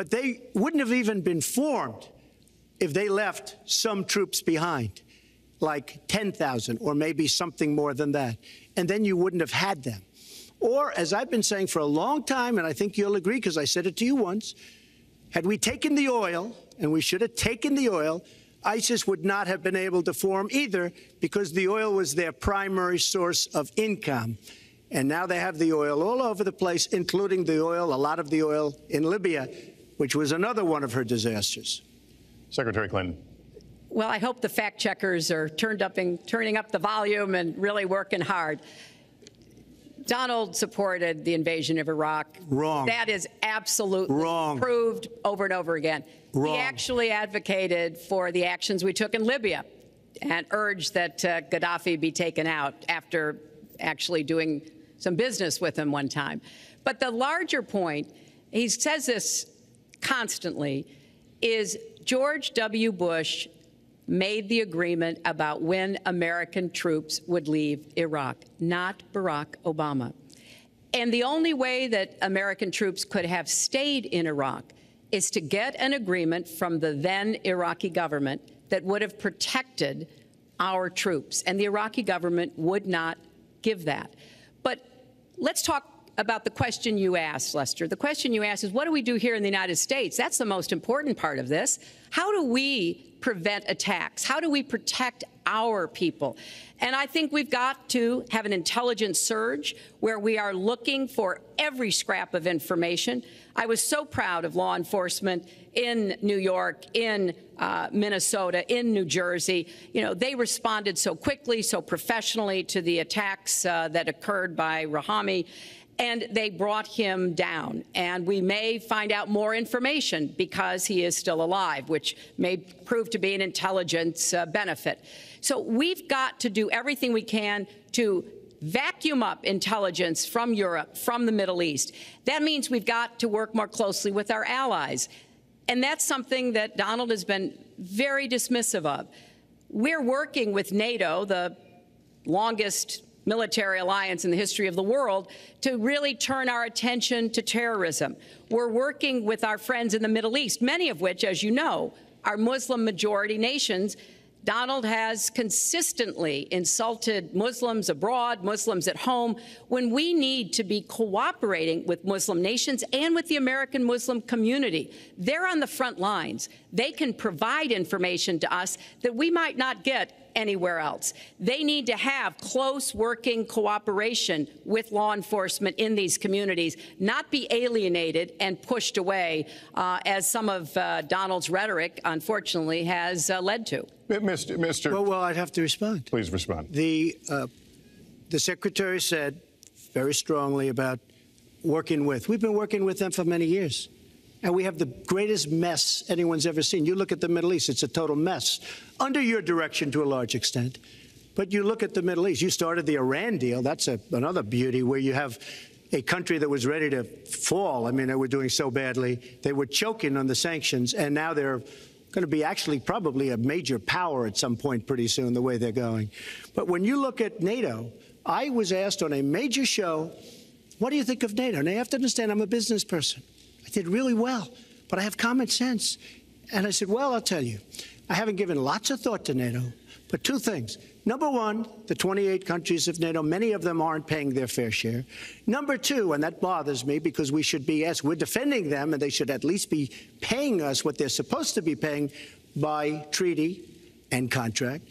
But they wouldn't have even been formed if they left some troops behind, like 10,000 or maybe something more than that. And then you wouldn't have had them. Or, as I've been saying for a long time, and I think you'll agree because I said it to you once, had we taken the oil, and we should have taken the oil, ISIS would not have been able to form either because the oil was their primary source of income. And now they have the oil all over the place, including the oil, a lot of the oil in Libya, which was another one of her disasters. Secretary Clinton. Well, I hope the fact checkers are turned up and turning up the volume and really working hard. Donald supported the invasion of Iraq. Wrong. That is absolutely Wrong. proved over and over again. Wrong. He actually advocated for the actions we took in Libya and urged that uh, Gaddafi be taken out after actually doing some business with him one time. But the larger point, he says this constantly, is George W. Bush made the agreement about when American troops would leave Iraq, not Barack Obama. And the only way that American troops could have stayed in Iraq is to get an agreement from the then Iraqi government that would have protected our troops. And the Iraqi government would not give that. But let's talk about the question you asked, Lester. The question you asked is what do we do here in the United States? That's the most important part of this. How do we prevent attacks? How do we protect our people? And I think we've got to have an intelligence surge where we are looking for every scrap of information. I was so proud of law enforcement in New York, in uh, Minnesota, in New Jersey. You know, they responded so quickly, so professionally to the attacks uh, that occurred by Rahami and they brought him down. And we may find out more information because he is still alive, which may prove to be an intelligence uh, benefit. So we've got to do everything we can to vacuum up intelligence from Europe, from the Middle East. That means we've got to work more closely with our allies. And that's something that Donald has been very dismissive of. We're working with NATO, the longest military alliance in the history of the world to really turn our attention to terrorism. We're working with our friends in the Middle East, many of which, as you know, are Muslim majority nations. Donald has consistently insulted Muslims abroad, Muslims at home, when we need to be cooperating with Muslim nations and with the American Muslim community. They're on the front lines. They can provide information to us that we might not get anywhere else. They need to have close working cooperation with law enforcement in these communities, not be alienated and pushed away, uh, as some of uh, Donald's rhetoric, unfortunately, has uh, led to. Mr. Mr. Well, well, I'd have to respond. Please respond. The uh, the secretary said very strongly about working with. We've been working with them for many years. And we have the greatest mess anyone's ever seen. You look at the Middle East, it's a total mess. Under your direction to a large extent. But you look at the Middle East, you started the Iran deal. That's a, another beauty where you have a country that was ready to fall. I mean, they were doing so badly. They were choking on the sanctions, and now they're going to be actually probably a major power at some point pretty soon, the way they're going. But when you look at NATO, I was asked on a major show, what do you think of NATO? And I have to understand, I'm a business person. I did really well, but I have common sense. And I said, Well, I'll tell you, I haven't given lots of thought to NATO, but two things. Number one, the 28 countries of NATO, many of them aren't paying their fair share. Number two, and that bothers me because we should be, yes, we're defending them and they should at least be paying us what they're supposed to be paying by treaty and contract.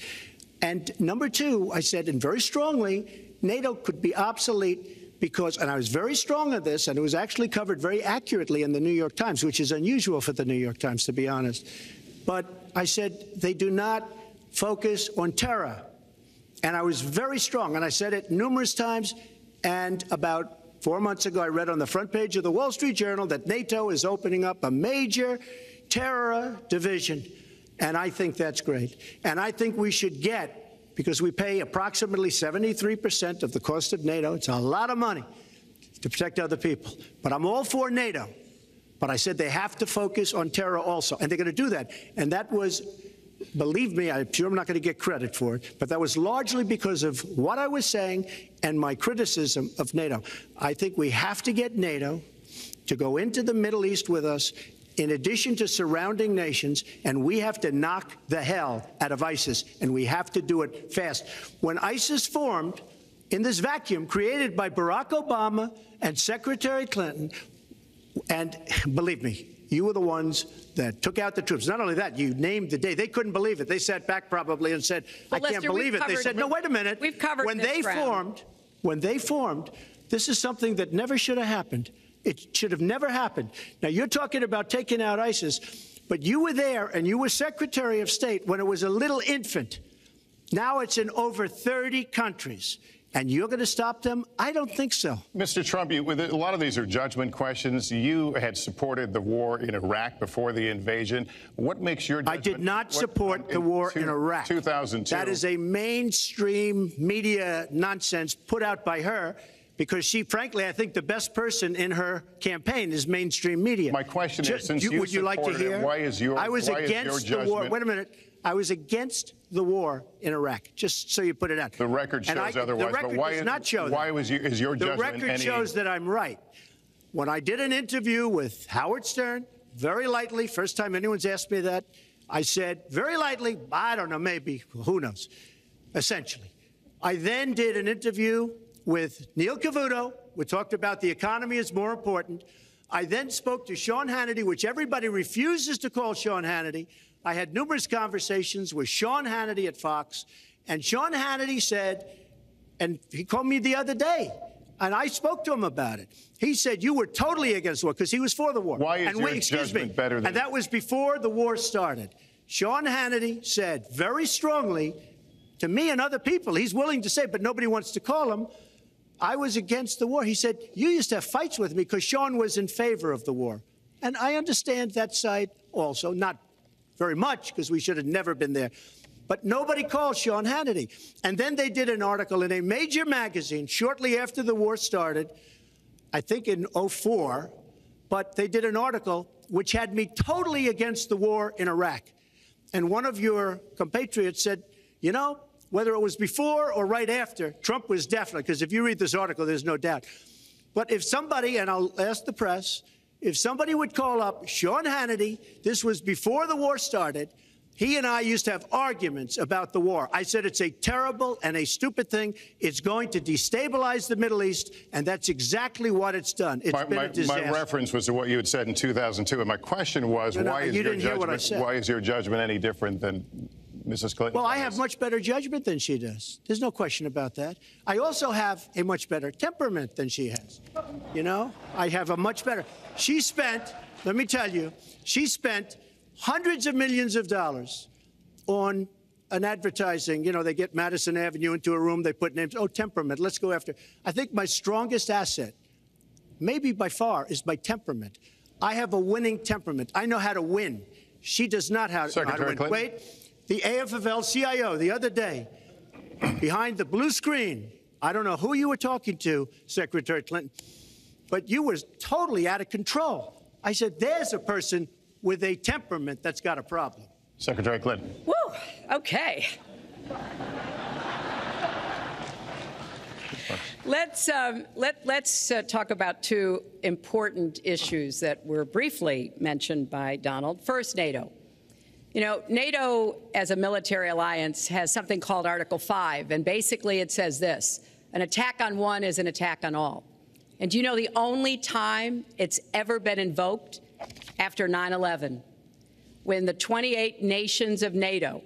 And number two, I said, and very strongly, NATO could be obsolete because, and I was very strong on this, and it was actually covered very accurately in the New York Times, which is unusual for the New York Times, to be honest. But I said they do not focus on terror. And I was very strong, and I said it numerous times. And about four months ago, I read on the front page of the Wall Street Journal that NATO is opening up a major terror division. And I think that's great. And I think we should get because we pay approximately 73% of the cost of NATO. It's a lot of money to protect other people. But I'm all for NATO. But I said they have to focus on terror also. And they're going to do that. And that was, believe me, I'm sure I'm not going to get credit for it, but that was largely because of what I was saying and my criticism of NATO. I think we have to get NATO to go into the Middle East with us in addition to surrounding nations, and we have to knock the hell out of ISIS, and we have to do it fast. When ISIS formed in this vacuum created by Barack Obama and Secretary Clinton, and believe me, You were the ones that took out the troops. Not only that, you named the day. They couldn't believe it. They sat back probably and said, Well, "I can't believe it." They said, "No, wait a minute." we've covered when they formed. When they formed, this is something that never should have happened. It should have never happened. Now you're talking about taking out ISIS, but you were there and you were Secretary of State when it was a little infant. Now it's in over 30 countries. And you're going to stop them? I don't think so. Mr. Trump, you, with a lot of these are judgment questions. You had supported the war in Iraq before the invasion. What makes your I did not what- support the war two- in Iraq. 2002. That is a mainstream media nonsense put out by her because she, frankly, I think the best person in her campaign is mainstream media. My question is, since you would you like to hear? why is your- I was why is your against the war. Wait a minute. I was against the war in Iraq, just so you put it out. The record And shows I- otherwise, The but record why does is- not show why was you- is your The judgment record any- shows that I'm right. When I did an interview with Howard Stern, very lightly, first time anyone's asked me that, I said, very lightly, I don't know, maybe, who knows, essentially. I then did an interview with Neil Cavuto. We talked about the economy is more important. I then spoke to Sean Hannity, which everybody refuses to call Sean Hannity. I had numerous conversations with Sean Hannity at Fox, and Sean Hannity said, and he called me the other day, and I spoke to him about it. He said you were totally against war because he was for the war. Why is and your excuse me, judgment better than- And that was before the war started. Sean Hannity said very strongly to me and other people, he's willing to say, but nobody wants to call him. I was against the war. He said, You used to have fights with me because Sean was in favor of the war. And I understand that side also, not very much because we should have never been there. But nobody called Sean Hannity. And then they did an article in a major magazine shortly after the war started, I think in 04, but they did an article which had me totally against the war in Iraq. And one of your compatriots said, you know, whether it was before or right after, Trump was definitely, because if you read this article, there's no doubt. But if somebody, and I'll ask the press, if somebody would call up Sean Hannity, this was before the war started, he and I used to have arguments about the war. I said it's a terrible and a stupid thing. It's going to destabilize the Middle East, and that's exactly what it's done. It's My, been my- a disaster. my reference was to what you had said in 2002, and my question was, No, no, why is you your didn't what judgment why is your judgment any different than Mrs. Clinton? Well, I have much better judgment than she does. There's no question about that. I also have a much better temperament than she has. You know, I have a much better. She spent, let me tell you, she spent hundreds of millions of dollars on an advertising. You know, they get Madison Avenue into a room, they put names. Oh, temperament. Let's go after. I think my strongest asset, maybe by far, is my temperament. I have a winning temperament. I know how to win. She does not have how to win. Clinton. Wait, the AFL CIO the other day, behind the blue screen, I don't know who you were talking to, Secretary Clinton, but you were totally out of control. I said, there's a person with a temperament that's got a problem. Secretary Clinton. Woo, okay. Let's um, let let's uh, talk about two important issues that were briefly mentioned by Donald. First, NATO. You know, NATO as a military alliance has something called Article 5, and basically it says this an attack on one is an attack on all. And do you know the only time it's ever been invoked? After 9 11, when the 28 nations of NATO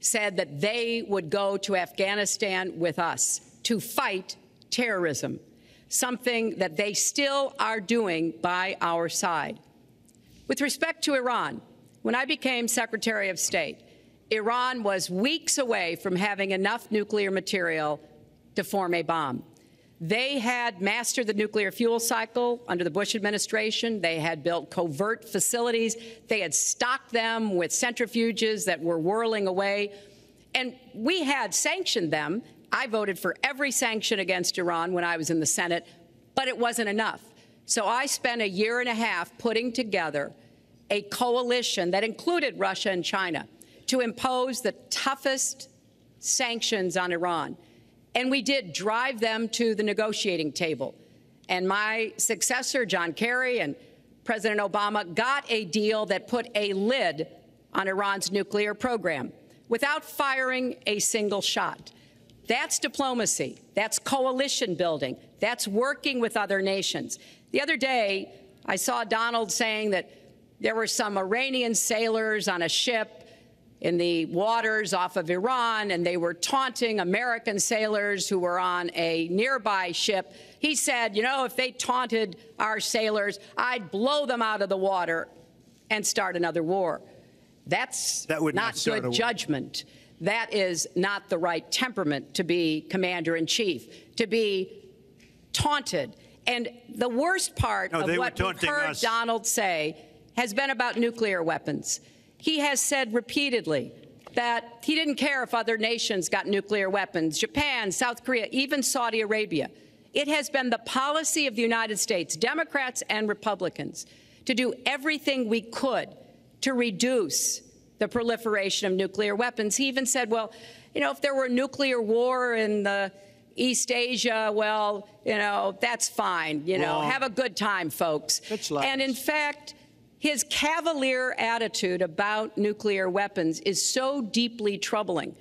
said that they would go to Afghanistan with us to fight terrorism, something that they still are doing by our side. With respect to Iran, when I became Secretary of State, Iran was weeks away from having enough nuclear material to form a bomb. They had mastered the nuclear fuel cycle under the Bush administration. They had built covert facilities. They had stocked them with centrifuges that were whirling away. And we had sanctioned them. I voted for every sanction against Iran when I was in the Senate, but it wasn't enough. So I spent a year and a half putting together a coalition that included Russia and China to impose the toughest sanctions on Iran. And we did drive them to the negotiating table. And my successor, John Kerry, and President Obama got a deal that put a lid on Iran's nuclear program without firing a single shot. That's diplomacy. That's coalition building. That's working with other nations. The other day, I saw Donald saying that there were some Iranian sailors on a ship in the waters off of Iran, and they were taunting American sailors who were on a nearby ship. He said, You know, if they taunted our sailors, I'd blow them out of the water and start another war. That's that would not, not good judgment. That is not the right temperament to be commander in chief, to be taunted. And the worst part no, of what we've heard us. Donald say has been about nuclear weapons. He has said repeatedly that he didn't care if other nations got nuclear weapons Japan, South Korea, even Saudi Arabia. It has been the policy of the United States, Democrats and Republicans, to do everything we could to reduce the proliferation of nuclear weapons. He even said, well, you know, if there were a nuclear war in the East Asia, well, you know, that's fine. You know, Wrong. have a good time, folks. And in fact, his cavalier attitude about nuclear weapons is so deeply troubling.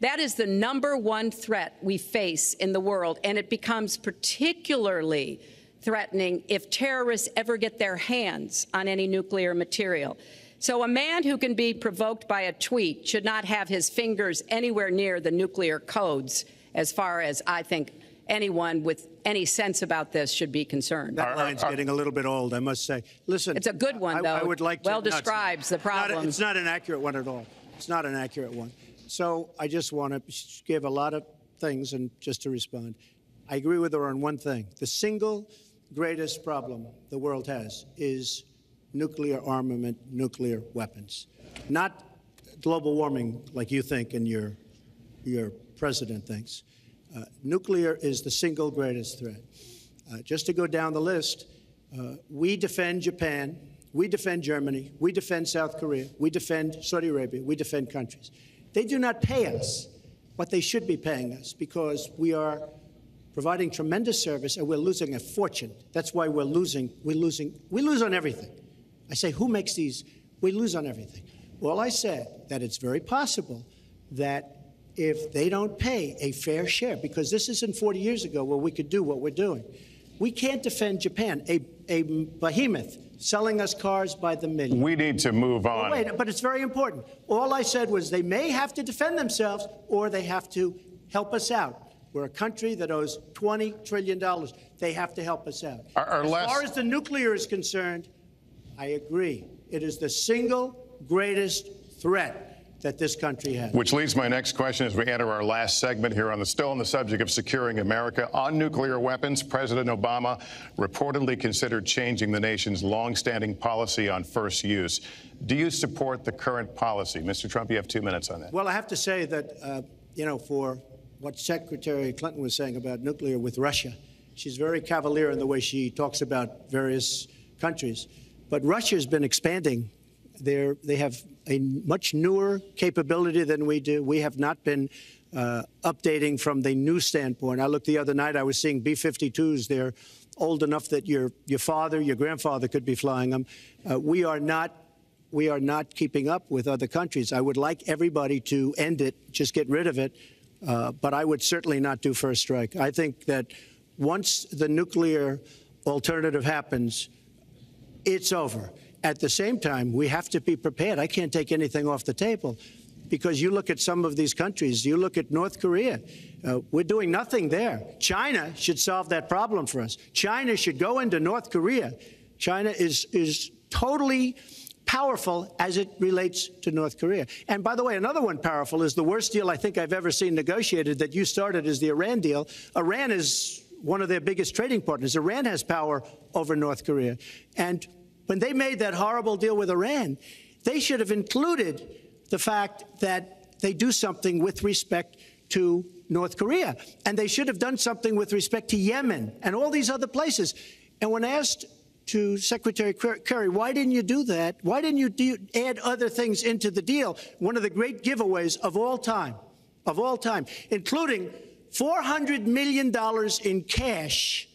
That is the number one threat we face in the world, and it becomes particularly threatening if terrorists ever get their hands on any nuclear material. So a man who can be provoked by a tweet should not have his fingers anywhere near the nuclear codes, as far as I think anyone with any sense about this should be concerned. That line's getting a little bit old, I must say. Listen, It's a good one, though. I would like to, well no, it's describes the not a- problem. it's not an accurate one at all. It's not an accurate one. So I just want to give a lot of things and just to respond. I agree with her on one thing. The single greatest problem the world has is nuclear armament, nuclear weapons, not global warming like you think and your your president thinks. Uh, nuclear is the single greatest threat. Uh, just to go down the list, uh, we defend Japan, we defend Germany, we defend South Korea, we defend Saudi Arabia, we defend countries. They do not pay us what they should be paying us because we are providing tremendous service and we're losing a fortune. That's why we're losing. We're losing. We lose on everything. I say, who makes these? We lose on everything. Well, I said that it's very possible that if they don't pay a fair share, because this isn't 40 years ago where we could do what we're doing. We can't defend Japan, a, a behemoth selling us cars by the million. We need to move on. Well, wait, but it's very important. All I said was they may have to defend themselves or they have to help us out. We're a country that owes $20 trillion. They have to help us out. Our- our as last- far as the nuclear is concerned, I agree. It is the single greatest threat that this country has. Which leads my next question as we enter our last segment here on the still on the subject of securing America on nuclear weapons. President Obama reportedly considered changing the nation's longstanding policy on first use. Do you support the current policy? Mr. Trump, you have two minutes on that. Well, I have to say that, uh, you know, for what Secretary Clinton was saying about nuclear with Russia, she's very cavalier in the way she talks about various countries. But Russia's been expanding. They're, they have a much newer capability than we do. We have not been uh, updating from the new standpoint. I looked the other night, I was seeing B 52s. They're old enough that your, your father, your grandfather could be flying them. Uh, we are not we are not keeping up with other countries. I would like everybody to end it, just get rid of it, uh, but I would certainly not do first strike. I think that once the nuclear alternative happens, it's over. At the same time, we have to be prepared. I can't take anything off the table because you look at some of these countries, you look at North Korea, uh, we're doing nothing there. China should solve that problem for us. China should go into North Korea. China is, is totally powerful as it relates to North Korea. And by the way, another one powerful is the worst deal I think I've ever seen negotiated that you started is the Iran deal. Iran is one of their biggest trading partners. Iran has power over North Korea. And when they made that horrible deal with Iran, they should have included the fact that they do something with respect to North Korea. And they should have done something with respect to Yemen and all these other places. And when asked to Secretary Kerry, why didn't you do that? Why didn't you do, add other things into the deal? One of the great giveaways of all time, of all time, including $400 million in cash.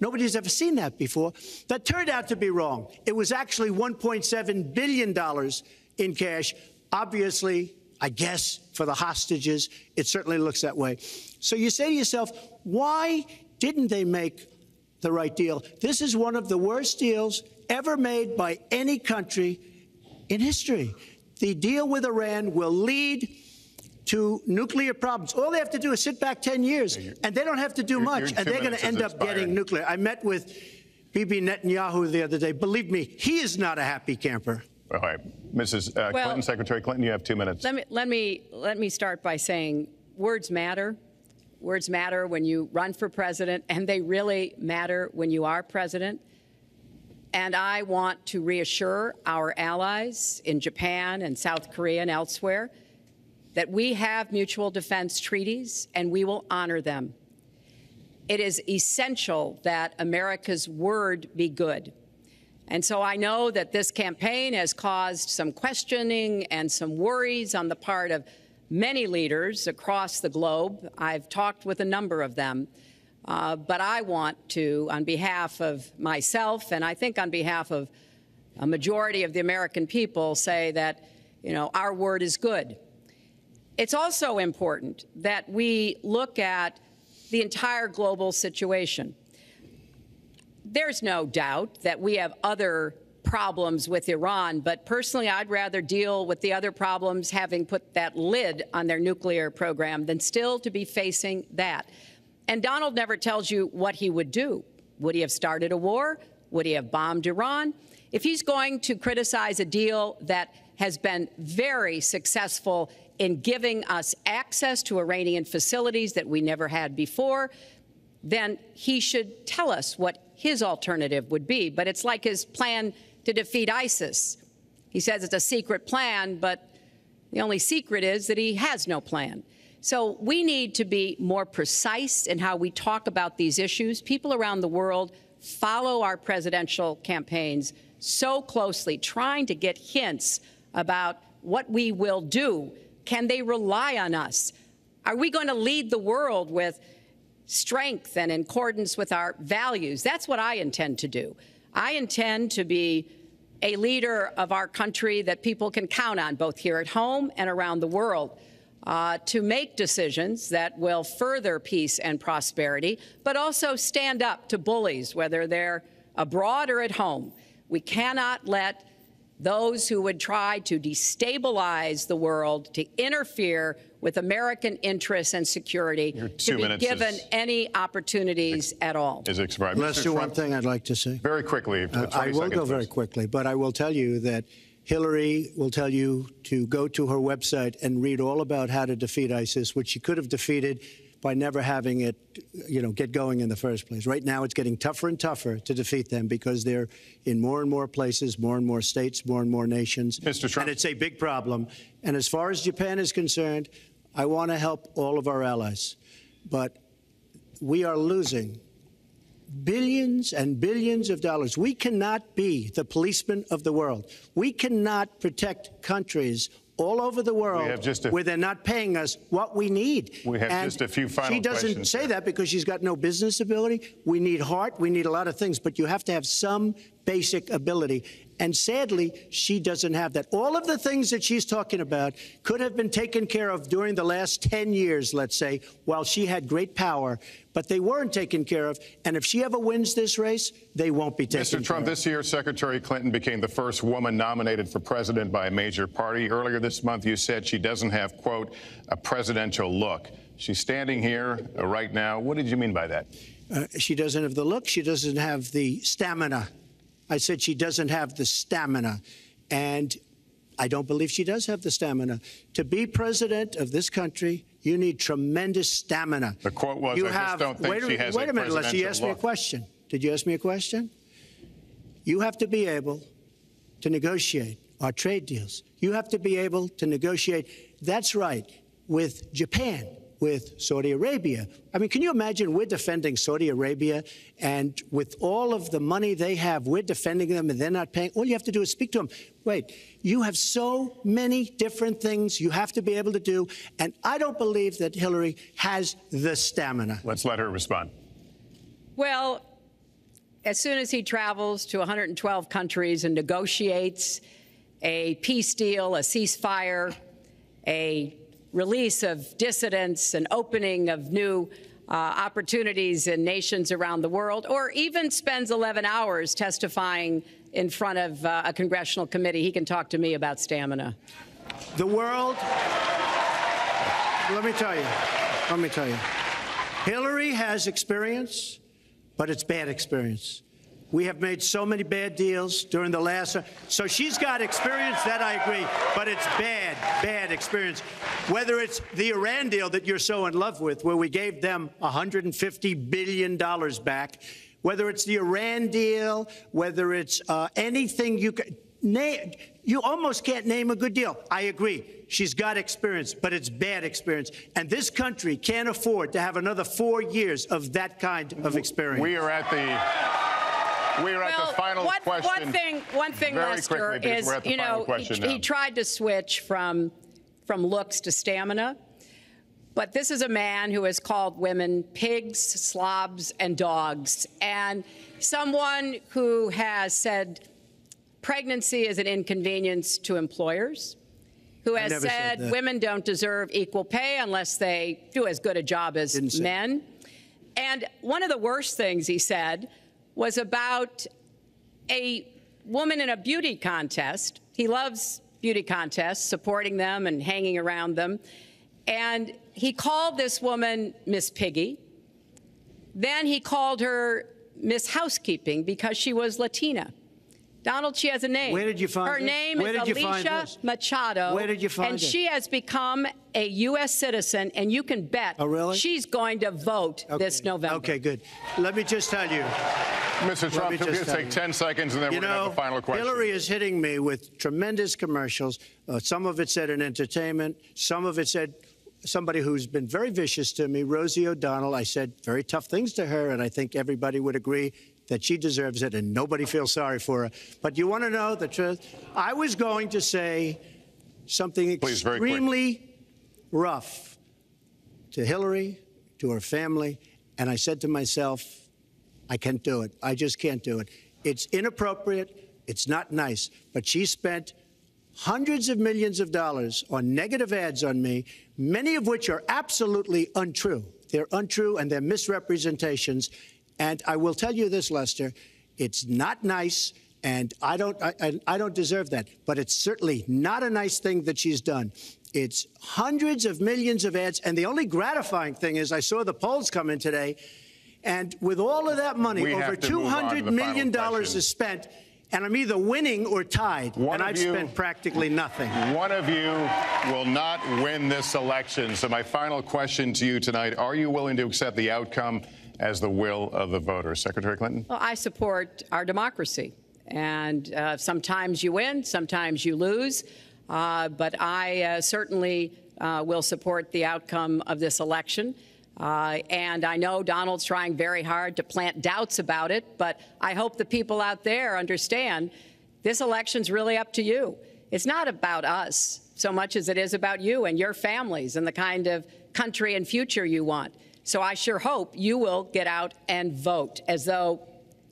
Nobody's ever seen that before. That turned out to be wrong. It was actually $1.7 billion in cash. Obviously, I guess for the hostages, it certainly looks that way. So you say to yourself, why didn't they make the right deal. This is one of the worst deals ever made by any country in history. The deal with Iran will lead to nuclear problems. All they have to do is sit back 10 years, and they don't have to do Your- much, your and they're going to end up expiring. getting nuclear. I met with Bibi Netanyahu the other day. Believe me, he is not a happy camper. All right, Mrs. Uh, Well- Clinton, Secretary Clinton, you have two minutes. Let me let me let me start by saying words matter. Words matter when you run for president, and they really matter when you are president. And I want to reassure our allies in Japan and South Korea and elsewhere that we have mutual defense treaties and we will honor them. It is essential that America's word be good. And so I know that this campaign has caused some questioning and some worries on the part of many leaders across the globe. I've talked with a number of them. Uh, but I want to, on behalf of myself and I think on behalf of a majority of the American people, say that, you know, our word is good. It's also important that we look at the entire global situation. There's no doubt that we have other problems with Iran, but personally, I'd rather deal with the other problems having put that lid on their nuclear program than still to be facing that. And Donald never tells you what he would do. Would he have started a war? Would he have bombed Iran? If he's going to criticize a deal that has been very successful in giving us access to Iranian facilities that we never had before, then he should tell us what his alternative would be. But it's like his plan to defeat ISIS. He says it's a secret plan, but the only secret is that he has no plan. So we need to be more precise in how we talk about these issues. People around the world follow our presidential campaigns so closely, trying to get hints about what we will do. Can they rely on us? Are we going to lead the world with strength and in accordance with our values? That's what I intend to do. I intend to be a leader of our country that people can count on, both here at home and around the world. Uh, to make decisions that will further peace and prosperity, but also stand up to bullies, whether they're abroad or at home. We cannot let those who would try to destabilize the world, to interfere with American interests and security, to be given is- any opportunities at all. Is expired. Lester, Mr. one Trump, thing I'd like to say. very quickly. Uh, I will seconds, go very quickly, but I will tell you that Hillary will tell you to go to her website and read all about how to defeat ISIS, which she could have defeated by never having it, you know, get going in the first place. Right now, it's getting tougher and tougher to defeat them because they're in more and more places, more and more states, more and more nations. Mr. Trump. And it's a big problem. And as far as Japan is concerned, I want to help all of our allies. But we are losing billions and billions of dollars. We cannot be the policeman of the world. We cannot protect countries all over the world a- where they're not paying us what we need. We have And just a few final She doesn't questions, say sir. that because she's got no business ability. We need heart. We need a lot of things, but you have to have some basic ability. And sadly, she doesn't have that. All of the things that she's talking about could have been taken care of during the last 10 years, let's say, while she had great power, but they weren't taken care of. And if she ever wins this race, they won't be taken care of. Mr. care Trump, of. this year, Secretary Clinton became the first woman nominated for president by a major party. Earlier this month, you said she doesn't have, quote, a presidential look. She's standing here uh, right now. What did you mean by that? Uh, she doesn't have the look. She doesn't have the stamina. I said she doesn't have the stamina. And I don't believe she does have the stamina. To be president of this country, you need tremendous stamina. The quote was, you "I just have, don't think wait she has wait a a minute, Lester. You asked me a question. Did you ask me a question? You have to be able to negotiate our trade deals. You have to be able to negotiate, that's right, with Japan, with Saudi Arabia. I mean, can you imagine we're defending Saudi Arabia and with all of the money they have, we're defending them and they're not paying? All you have to do is speak to them. Wait, you have so many different things you have to be able to do, and I don't believe that Hillary has the stamina. Let's let her respond. Well, as soon as he travels to 112 countries and negotiates a peace deal, a ceasefire, a release of dissidents, and opening of new uh, opportunities in nations around the world, or even spends 11 hours testifying in front of uh, a congressional committee, he can talk to me about stamina. The world, let me tell you, let me tell you, Hillary has experience, but it's bad experience. We have made so many bad deals during the last. So she's got experience, that I agree, but it's bad, bad experience. Whether it's the Iran deal that you're so in love with, where we gave them $150 billion back, whether it's the Iran deal, whether it's uh, anything you can name, you almost can't name a good deal. I agree. She's got experience, but it's bad experience. And this country can't afford to have another four years of that kind of experience. We are at the we are well, at the final one, question. One thing, one thing, Very Lester, quickly, is you know he, he, tried to switch from from looks to stamina, but this is a man who has called women pigs, slobs, and dogs, and someone who has said pregnancy is an inconvenience to employers. Who has said, said women don't deserve equal pay unless they do as good a job as men. And one of the worst things he said was about a woman in a beauty contest. He loves beauty contests, supporting them and hanging around them. And he called this woman Miss Piggy. Then he called her Miss Housekeeping because she was Latina. Donald, she has a name. Where did you find Her this? name Where is did you find Alicia this? Machado. Where did you find And it? she has become a U.S. citizen, and you can bet Oh, really? she's going to vote this November. Okay, good. Let me just tell you. Mr. Let Trump, me we're going just to take you. 10 seconds and then You we're going to have the final question. Hillary is hitting me with tremendous commercials. Uh, some of it said in entertainment. Some of it said somebody who's been very vicious to me, Rosie O'Donnell. I said very tough things to her, and I think everybody would agree that she deserves it, and nobody feels sorry for her. But you want to know the truth? I was going to say something Please, extremely rough to Hillary, to her family, and I said to myself, I can't do it. I just can't do it. It's inappropriate. It's not nice. But she spent hundreds of millions of dollars on negative ads on me, many of which are absolutely untrue. They're untrue and they're misrepresentations. And I will tell you this, Lester, it's not nice. And I don't, I, I- don't deserve that. But it's certainly not a nice thing that she's done. It's hundreds of millions of ads. And the only gratifying thing is I saw the polls come in today. And with all of that money, We over have to move on to $200 the million dollars is spent. And I'm either winning or tied. One and I've you- spent practically nothing. One of you will not win this election. So, my final question to you tonight are you willing to accept the outcome as the will of the voters? Secretary Clinton? Well, I support our democracy. And uh, sometimes you win, sometimes you lose. Uh, but I uh, certainly uh, will support the outcome of this election. Uh, and I know Donald's trying very hard to plant doubts about it, but I hope the people out there understand this election's really up to you. It's not about us so much as it is about you and your families and the kind of country and future you want. So I sure hope you will get out and vote as though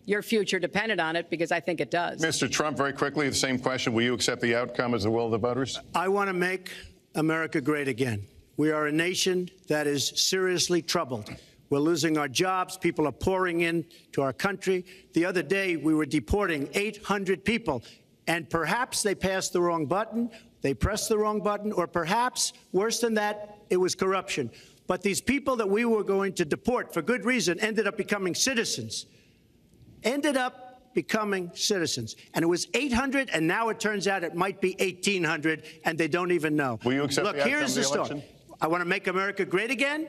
your future depended on it, because I think it does. Mr. Trump, very quickly, the same question. Will you accept the outcome as the will of the voters? I want to make America great again. We are a nation that is seriously troubled. We're losing our jobs. People are pouring in to our country. The other day, we were deporting 800 people, and perhaps they passed the wrong button, they pressed the wrong button, or perhaps, worse than that, it was corruption. But these people that we were going to deport for good reason ended up becoming citizens ended up becoming citizens. And it was 800, and now it turns out it might be 1,800, and they don't even know. Will you accept Look, the here's of the story. I want to make America great again.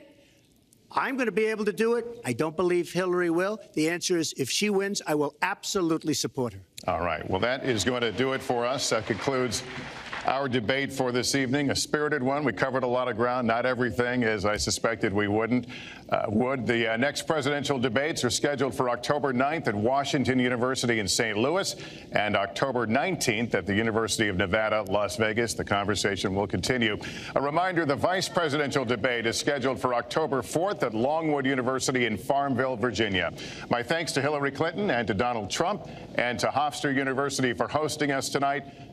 I'm going to be able to do it. I don't believe Hillary will. The answer is if she wins, I will absolutely support her. All right. Well, that is going to do it for us. That concludes our debate for this evening. A spirited one. We covered a lot of ground, not everything, as I suspected we wouldn't. Uh, would the uh, next presidential debates are scheduled for October 9th at Washington University in St. Louis and October 19th at the University of Nevada, Las Vegas. The conversation will continue. A reminder: the vice presidential debate is scheduled for October 4th at Longwood University in Farmville, Virginia. My thanks to Hillary Clinton and to Donald Trump and to Hofstra University for hosting us tonight.